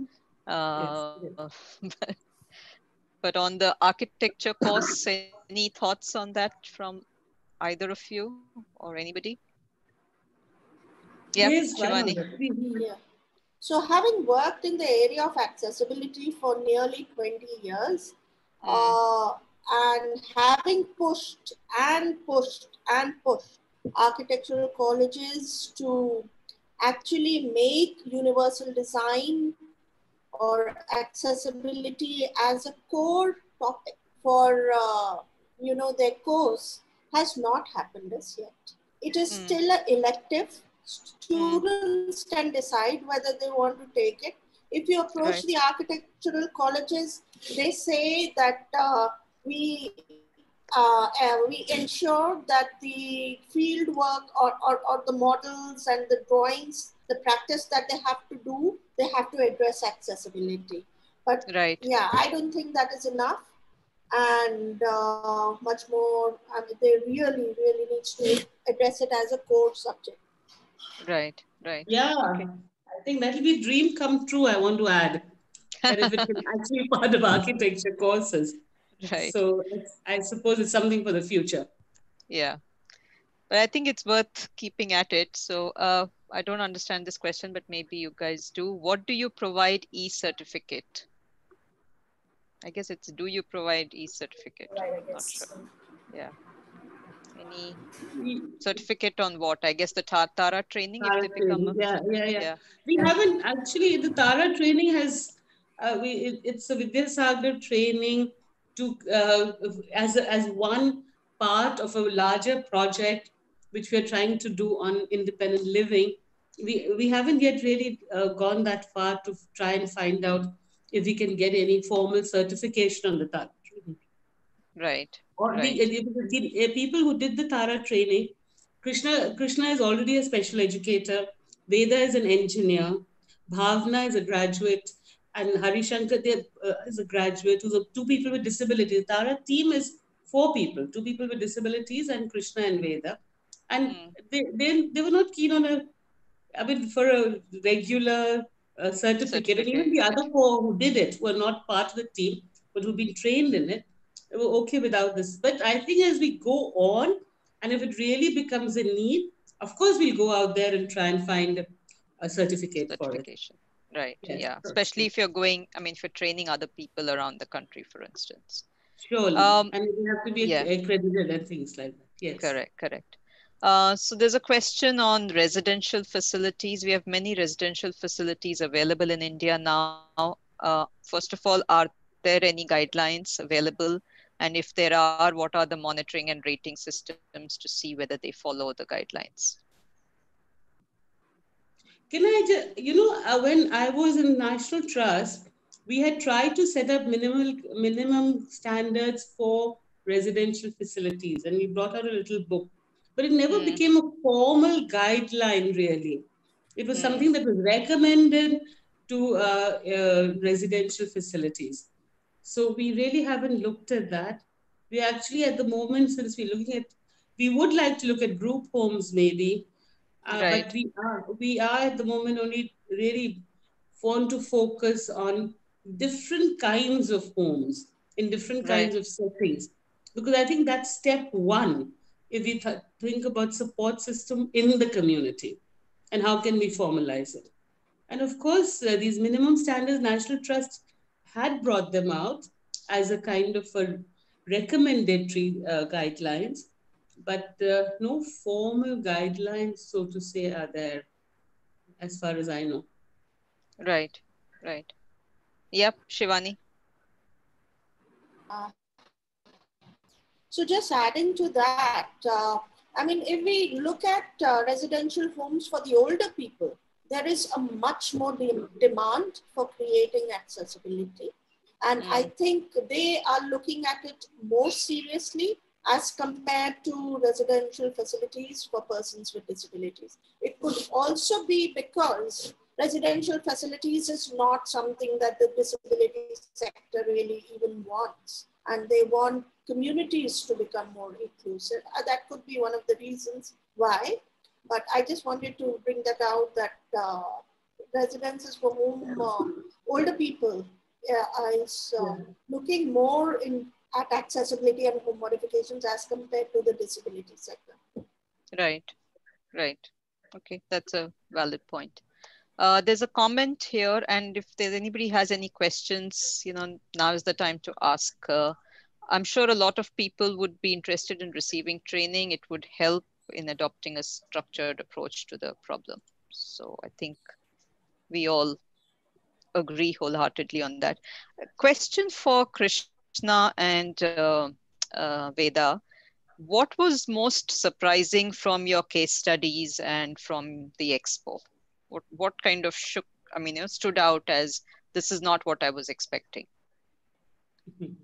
S1: Uh, yes, yes. but on the architecture course, any thoughts on that from either of you or anybody?
S4: Yeah, yes, Shivani. So having worked in the area of accessibility for nearly 20 years, mm. uh, and having pushed and pushed and pushed architectural colleges to actually make universal design or accessibility as a core topic for uh, you know their course has not happened as yet it is mm. still an elective students mm. can decide whether they want to take it. If you approach right. the architectural colleges, they say that uh, we uh, uh, we ensure that the field work or, or, or the models and the drawings, the practice that they have to do, they have to address accessibility. But
S1: right.
S4: yeah, I don't think that is enough. And uh, much more, I mean, they really, really needs to address it as a core subject.
S1: Right, right.
S2: Yeah, okay. I think that will be dream come true, I want to add. That if it can actually be part of architecture courses.
S1: Right.
S2: So I suppose it's something for the future.
S1: Yeah. But I think it's worth keeping at it. So uh, I don't understand this question, but maybe you guys do. What do you provide e-certificate? I guess it's do you provide e-certificate?
S6: Right, I guess. Sure.
S1: Yeah. Any certificate on what? I guess the TARA training.
S2: TARA
S1: if they become
S2: a... yeah, yeah, yeah, yeah. We haven't actually. The TARA training has. Uh, we it, it's a Vidya Sagar training to uh, as a, as one part of a larger project which we are trying to do on independent living. We we haven't yet really uh, gone that far to try and find out if we can get any formal certification on the TARA training.
S1: Right.
S2: Or
S1: right.
S2: The, the, the, the, people who did the TARA training, Krishna Krishna is already a special educator. Veda is an engineer. Bhavna is a graduate and Harishankar uh, is a graduate who's a, two people with disabilities. TARA team is four people, two people with disabilities and Krishna and Veda. And mm. they, they, they were not keen on a, I mean, for a regular uh, certificate. certificate. And even the other four who did it were not part of the team, but who've been trained in it. They were okay without this. But I think as we go on, and if it really becomes a need, of course we'll go out there and try and find a, a certificate for it.
S1: Right. Yes, yeah. Especially if you're going, I mean, if you're training other people around the country, for instance.
S2: Surely. Um, and you have to be yeah. accredited and things like that. Yes.
S1: Correct. Correct. Uh, so there's a question on residential facilities. We have many residential facilities available in India now. Uh, first of all, are there any guidelines available? And if there are, what are the monitoring and rating systems to see whether they follow the guidelines?
S2: Can I just, you know, uh, when I was in National Trust, we had tried to set up minimal minimum standards for residential facilities, and we brought out a little book, but it never mm. became a formal guideline. Really, it was mm. something that was recommended to uh, uh, residential facilities. So we really haven't looked at that. We actually, at the moment, since we're looking at, we would like to look at group homes maybe, uh, right. But we are, we are at the moment only really want to focus on different kinds of homes in different kinds of settings. Because I think that's step one if we th- think about support system in the community and how can we formalize it. And of course, uh, these minimum standards, National Trust had brought them out as a kind of a recommendatory uh, guidelines but uh, no formal guidelines, so to say, are there, as far as I know.
S1: Right, right. Yep, Shivani.
S4: Uh, so just adding to that, uh, I mean, if we look at uh, residential homes for the older people, there is a much more de demand for creating accessibility. And mm. I think they are looking at it more seriously as compared to residential facilities for persons with disabilities. It could also be because residential facilities is not something that the disability sector really even wants. And they want communities to become more inclusive. Uh, that could be one of the reasons why. But I just wanted to bring that out that uh, residences for whom uh, older people uh, is uh, looking more in at accessibility and home modifications as compared to the disability sector.
S1: Right, right. Okay, that's a valid point. Uh, there's a comment here, and if there's anybody has any questions, you know, now is the time to ask. Uh, I'm sure a lot of people would be interested in receiving training. It would help in adopting a structured approach to the problem. So I think we all agree wholeheartedly on that. Question for Krishna And uh, uh, Veda. what was most surprising from your case studies and from the expo? What what kind of shook? I mean, it stood out as this is not what I was expecting.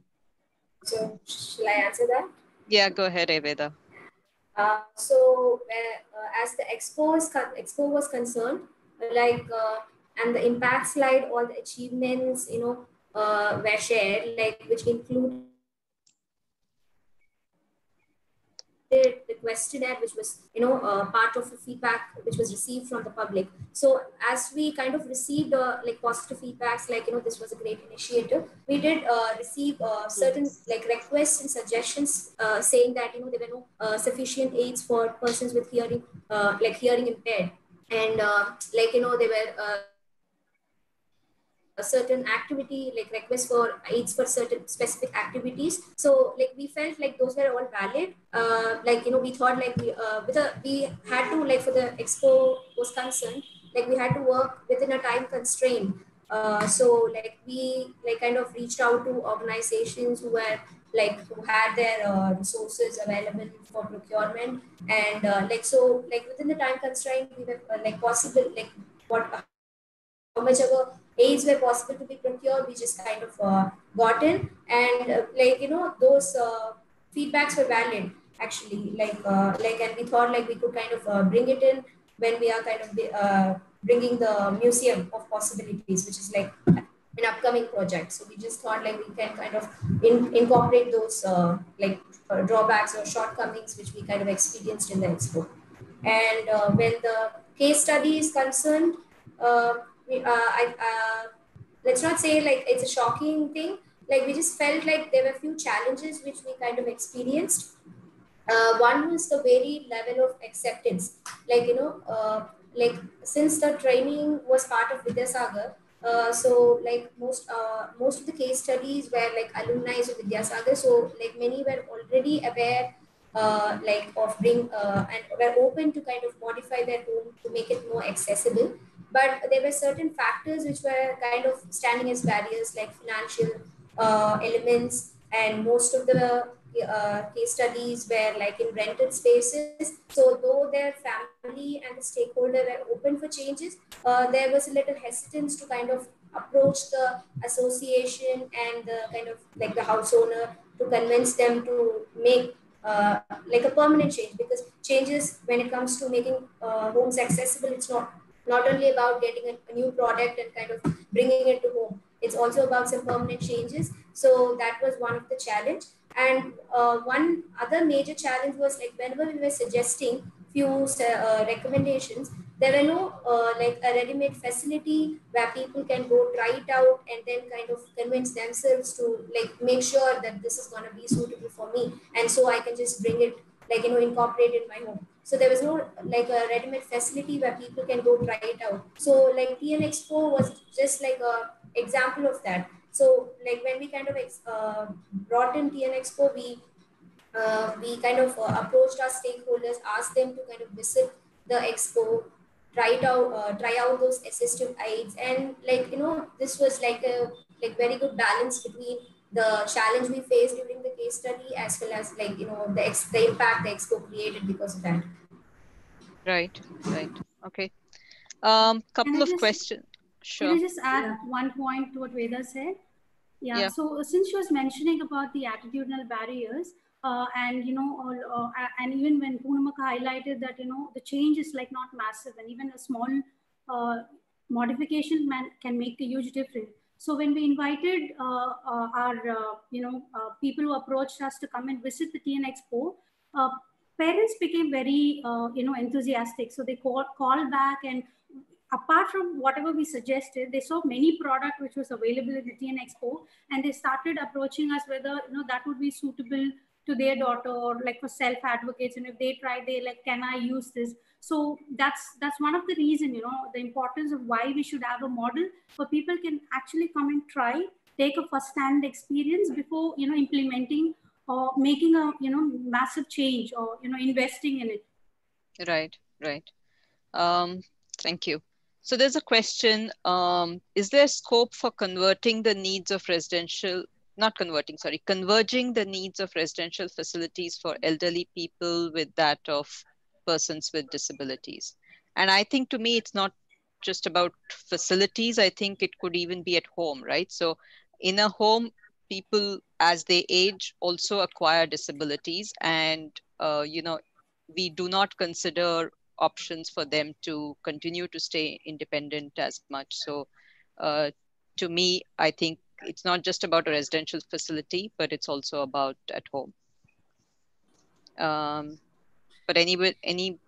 S6: So, shall I answer that?
S1: Yeah, go ahead, Ayveda.
S6: Uh, so, uh, as the expo, is expo was concerned, like, uh, and the impact slide, all the achievements, you know, uh, were shared, like, which include the questionnaire, which was, you know, uh, part of the feedback which was received from the public. So as we kind of received uh, like positive feedbacks, like, you know, this was a great initiative, we did uh, receive uh, certain like requests and suggestions uh, saying that, you know, there were no uh, sufficient aids for persons with hearing, like hearing impaired. And like, you know, they were a certain activity like request for aids for certain specific activities. So like we felt like those were all valid. Uh, like you know we thought like we uh, with a we had to like for the expo was concerned like we had to work within a time constraint. Uh, so like we like kind of reached out to organizations who were like who had their uh, resources available for procurement. And uh, like so like within the time constraint we were uh, like possible like what how much ever aids were possible to be procured, we just kind of uh, got in. And uh, like, you know, those uh, feedbacks were valid actually. Like, uh, like, and we thought like we could kind of uh, bring it in when we are kind of uh, bringing the museum of possibilities, which is like an upcoming project. So we just thought like we can kind of in, incorporate those like drawbacks or shortcomings which we kind of experienced in the expo. And when the case study is concerned, uh, I, uh, let's not say like it's a shocking thing. Like we just felt like there were a few challenges which we kind of experienced. Uh, one was the very level of acceptance. Like you know, uh, like since the training was part of Vidya Sagar, uh, so like most uh, most of the case studies were like alumni of Vidya Sagar. So like many were already aware uh, like of bring uh, and were open to kind of modify their home to make it more accessible but there were certain factors which were kind of standing as barriers like financial uh, elements. And most of the uh, case studies were like in rented spaces. So though their family and the stakeholder were open for changes uh, there was a little hesitance to kind of approach the association and the kind of like the house owner to convince them to make uh, like a permanent change. Because changes when it comes to making uh, homes accessible it's not not only about getting a, new product and kind of bringing it to home it's also about some permanent changes. So that was one of the challenge. And uh, one other major challenge was like whenever we were suggesting few uh, recommendations there were no uh, like a ready-made facility where people can go try it out and then kind of convince themselves to like make sure that this is going to be suitable for me. And so i can just bring it like you know incorporate in my home so there was no like a ready-made facility where people can go try it out. So like TN Expo was just like a example of that. So like when we kind of uh, brought in TN Expo, we uh, we kind of uh, approached our stakeholders, asked them to kind of visit the expo, try out, uh, try out those assistive aids, and like you know, this was like a like very good balance between the challenge we faced during the case study as well as like you know the, ex- the impact the expo created because of that.
S1: Right right. Okay. Um couple of questions sure
S5: can i just add yeah. one point to what veda said? Yeah, yeah, so since she was mentioning about the attitudinal barriers uh, and you know uh, and even when Poonamaka highlighted that you know the change is like not massive and even a small uh, modification man, can make a huge difference so when we invited uh, uh, our, uh, you know, people who approached us to come and visit the TN Expo, parents became very, you know, enthusiastic. So they called, called back and apart from whatever we suggested, they saw many product which was available at the TN Expo, and they started approaching us whether you know that would be suitable to their daughter or like for self advocates. And if they try, they like, can I use this? So that's that's one of the reason you know the importance of why we should have a model where people can actually come and try take a first hand experience before you know implementing or making a you know massive change or you know investing in it.
S1: Right right. Um, thank you. So there's a question um, is there scope for converting the needs of residential not converting, sorry, converging the needs of residential facilities for elderly people with that of persons with disabilities. And I think to me, it's not just about facilities. I think it could even be at home, right? So in a home, people as they age also acquire disabilities and, uh, you know, we do not consider options for them to continue to stay independent as much. So uh, to me, I think it's not just about a residential facility, but it's also about at home. Um, but any any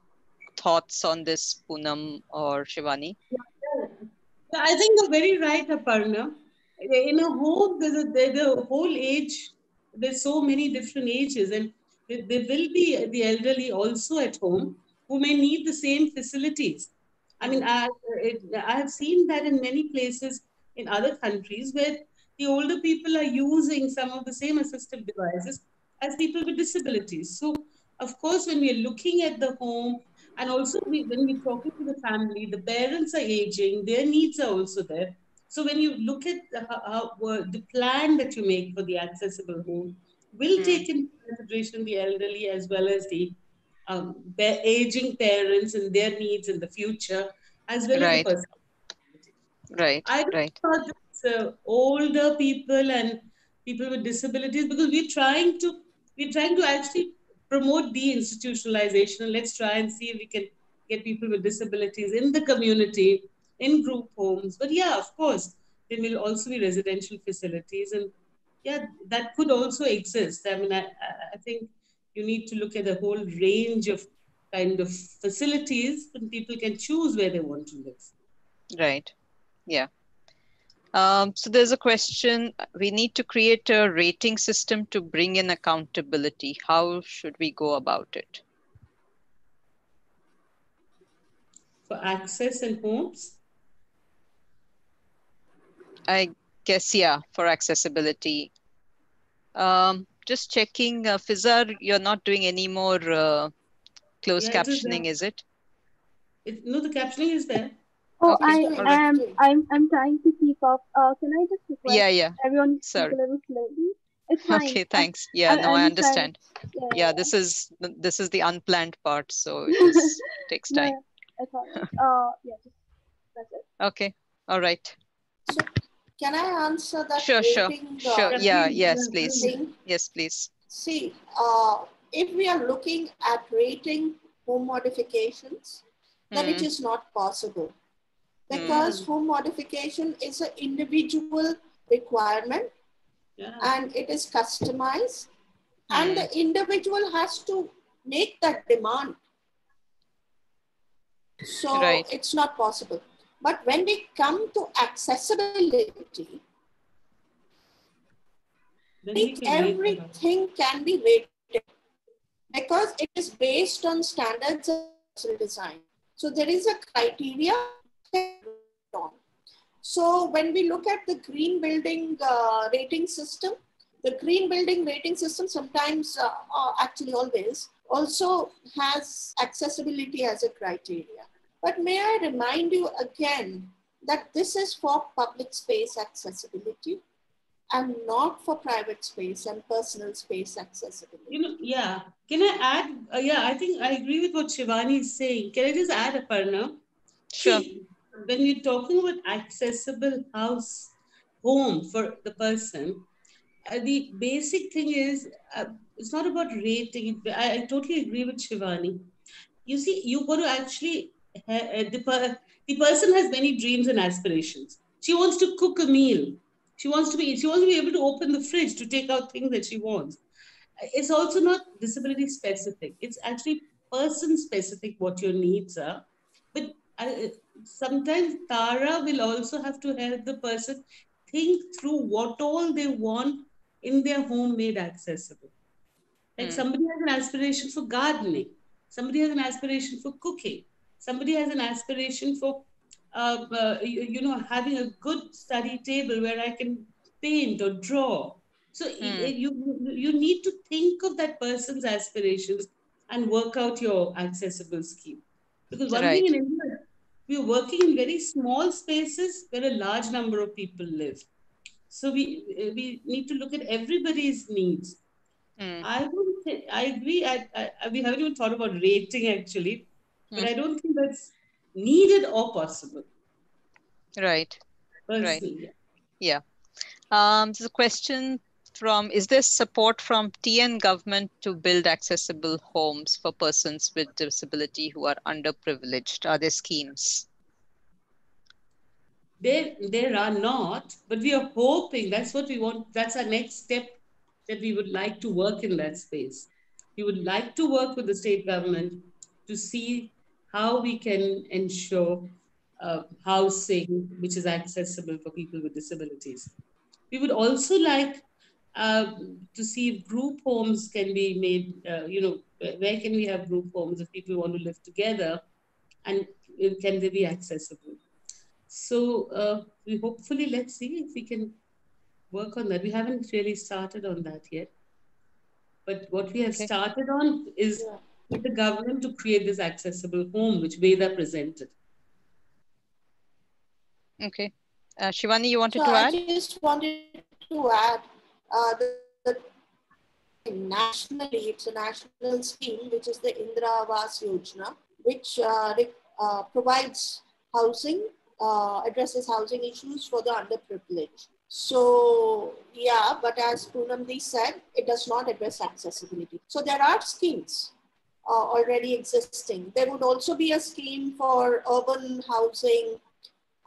S1: thoughts on this, Poonam or Shivani?
S2: Yeah, I think you're very right, Aparna. In a home, there's a, whole age. There's so many different ages, and there will be the elderly also at home who may need the same facilities. I mean, I, it, I have seen that in many places in other countries where the older people are using some of the same assistive devices as people with disabilities. So, of course, when we are looking at the home, and also we, when we're talking to the family, the parents are aging, their needs are also there. So, when you look at the, how, the plan that you make for the accessible home, will mm. take into consideration the elderly as well as the um, aging parents and their needs in the future, as well
S1: right.
S2: as
S1: the person. Right.
S2: I
S1: right.
S2: thought uh, older people and people with disabilities because we're trying to we're trying to actually promote deinstitutionalization and let's try and see if we can get people with disabilities in the community in group homes. But yeah of course there will also be residential facilities and yeah that could also exist. I mean i, I think you need to look at the whole range of kind of facilities and people can choose where they want to live.
S1: Right. Yeah um, so there's a question, we need to create a rating system to bring in accountability. How should we go about it?
S2: For access and homes?
S1: I guess, yeah, for accessibility. Um, just checking, uh, Fizza, you're not doing any more uh, closed yeah, captioning, is, is it?
S2: it? No, the captioning is there.
S7: Oh, okay. I am. I'm. I'm trying to keep up. Uh, can I just request
S1: yeah, yeah.
S7: everyone Sorry. a little slowly? It's fine.
S1: Okay, thanks. Yeah, I, no, I'm i understand. Yeah, yeah, this is this is the unplanned part, so it just takes time.
S7: No, uh, yeah, that's it.
S1: Okay. All right.
S4: So, can I answer that?
S1: Sure, sure, uh, sure. Yeah, yes, please. Thing? Yes, please.
S4: See, uh, if we are looking at rating home modifications, then mm. it hmm. is not possible because mm. home modification is an individual requirement yeah. and it is customized mm. and the individual has to make that demand so right. it's not possible but when we come to accessibility everything can be rated because it is based on standards of design so there is a criteria. So when we look at the green building uh, rating system, the green building rating system sometimes, uh, uh, actually always, also has accessibility as a criteria. But may I remind you again that this is for public space accessibility and not for private space and personal space accessibility.
S2: You know, yeah. Can I add? Uh, yeah, I think I agree with what Shivani is saying. Can I just add, a Aparna?
S1: Sure. See,
S2: when you're talking about accessible house home for the person, uh, the basic thing is uh, it's not about rating. I, I, totally agree with Shivani. You see, you got to actually uh, the, the person has many dreams and aspirations. She wants to cook a meal. She wants to be she wants to be able to open the fridge to take out things that she wants. It's also not disability specific. It's actually person specific what your needs are. But uh, sometimes TARA will also have to help the person think through what all they want in their home made accessible. Like mm. somebody has an aspiration for gardening, somebody has an aspiration for cooking, somebody has an aspiration for, uh, uh, you, you, know, having a good study table where I can paint or draw. So mm. you, you need to think of that person's aspirations and work out your accessible scheme. Because one right. thing in India we are working in very small spaces where a large number of people live. So we we need to look at everybody's needs. Mm. I don't think I agree. I, I, we haven't even thought about rating actually, but mm. I don't think that's needed or possible.
S1: Right. right. Yeah. yeah. Um, there's a question from is there support from TN government to build accessible homes for persons with disability who are underprivileged? Are there schemes?
S2: There, there are not, but we are hoping that's what we want. That's our next step that we would like to work in that space. We would like to work with the state government to see how we can ensure uh, housing which is accessible for people with disabilities. We would also like uh, to see if group homes can be made, uh, you know, where can we have group homes if people want to live together and can they be accessible? So uh, we hopefully let's see if we can work on that. We haven't really started on that yet. But what we have okay. started on is yeah. with the government to create this accessible home, which Veda presented.
S1: Okay. Uh, Shivani, you wanted so to add?
S4: I just wanted to add uh, the, the nationally, it's a national scheme, which is the Indira Awas Yojana, which uh, uh, provides housing, uh, addresses housing issues for the underprivileged. So yeah, but as Poonamdi said, it does not address accessibility. So there are schemes uh, already existing. There would also be a scheme for urban housing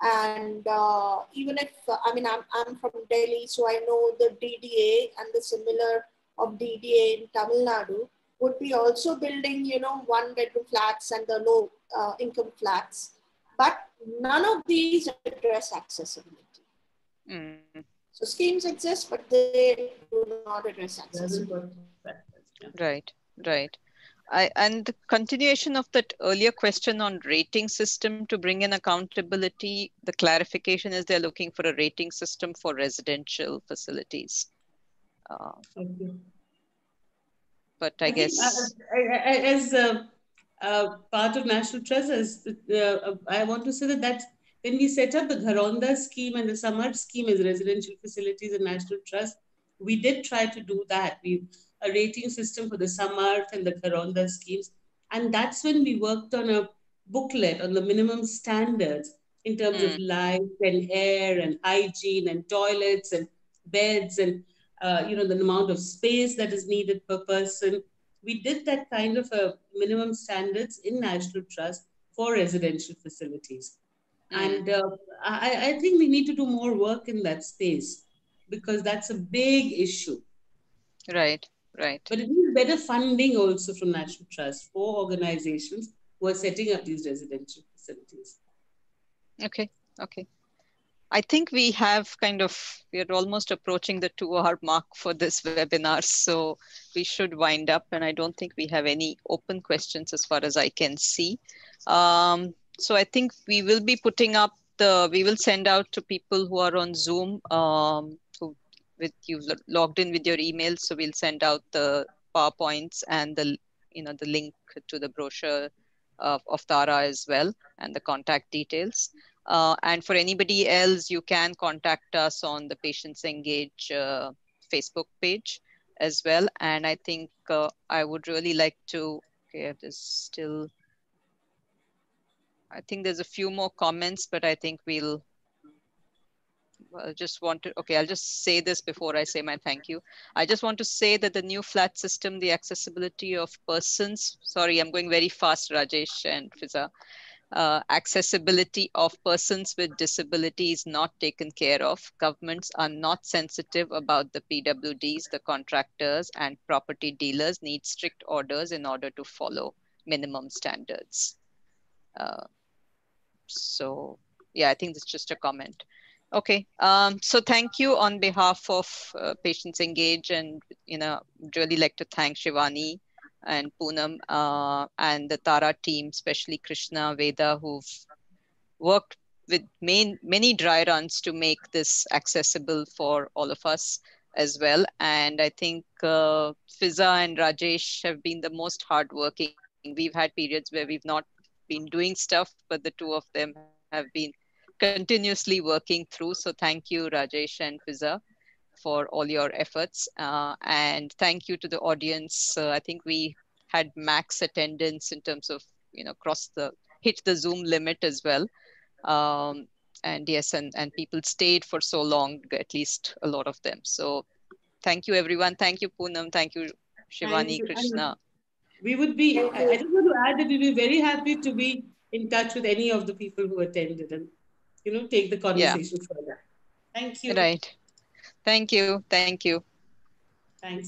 S4: and uh, even if, I mean, I'm, I'm from Delhi, so I know the DDA and the similar of DDA in Tamil Nadu would be also building, you know, one bedroom flats and the low uh, income flats. But none of these address accessibility. Mm. So schemes exist, but they do not address accessibility.
S1: Right, right. I, and the continuation of that earlier question on rating system to bring in accountability, the clarification is they're looking for a rating system for residential facilities. Uh, but I, I guess
S2: think, uh, as uh, uh, part of National Trust, as, uh, I want to say that that's when we set up the Gharonda scheme and the Samarth scheme as residential facilities and National Trust, we did try to do that. We a rating system for the Samarth and the Gharonda schemes. And that's when we worked on a booklet on the minimum standards in terms mm. of hmm. light and air and hygiene and toilets and beds and uh, you know the amount of space that is needed per person. We did that kind of a minimum standards in National Trust for residential facilities. Mm. And uh, I, I think we need to do more work in that space because that's a big issue.
S1: Right. Right.
S2: But it needs better funding also from National Trust for organizations who are setting up these residential facilities.
S1: Okay. Okay. I think we have kind of, we are almost approaching the two hour mark for this webinar. So we should wind up. And I don't think we have any open questions as far as I can see. Um, so I think we will be putting up the, we will send out to people who are on Zoom um, with you've logged in with your email so we'll send out the powerpoints and the you know the link to the brochure of, of TARA as well and the contact details. Uh, and for anybody else you can contact us on the PatientsEngage uh, facebook page as well. And i think uh, i would really like to okay there's still i think there's a few more comments but i think we'll I just want to, okay, I'll just say this before I say my thank you. I just want to say that the new flat system, the accessibility of persons, sorry, I'm going very fast, Rajesh and Fizza. Uh, accessibility of persons with disabilities not taken care of. Governments are not sensitive about the PWDs, the contractors and property dealers need strict orders in order to follow minimum standards. Uh, so yeah, I think it's just a comment. Okay, um, so thank you on behalf of uh, PatientsEngage and, you know, really like to thank Shivani and Poonam uh, and the TARA team, especially Krishna, Veda, who've worked with main, many dry runs to make this accessible for all of us as well. And I think uh, Fizza and Rajesh have been the most hardworking. We've had periods where we've not been doing stuff, but the two of them have been continuously working through. So thank you, Rajesh and Fizza, for all your efforts. Uh, and thank you to the audience. Uh, I think we had max attendance in terms of, you know, cross the, hit the Zoom limit as well. Um, and yes, and, and people stayed for so long, at least a lot of them. So thank you, everyone. Thank you, Poonam. Thank you, Shivani, thank you. Krishna.
S2: We would be, I just want to add that we'd be very happy to be in touch with any of the people who attended and, you know, take the conversation yeah. further. Thank you.
S1: Right. Thank you. Thank you.
S2: Thanks.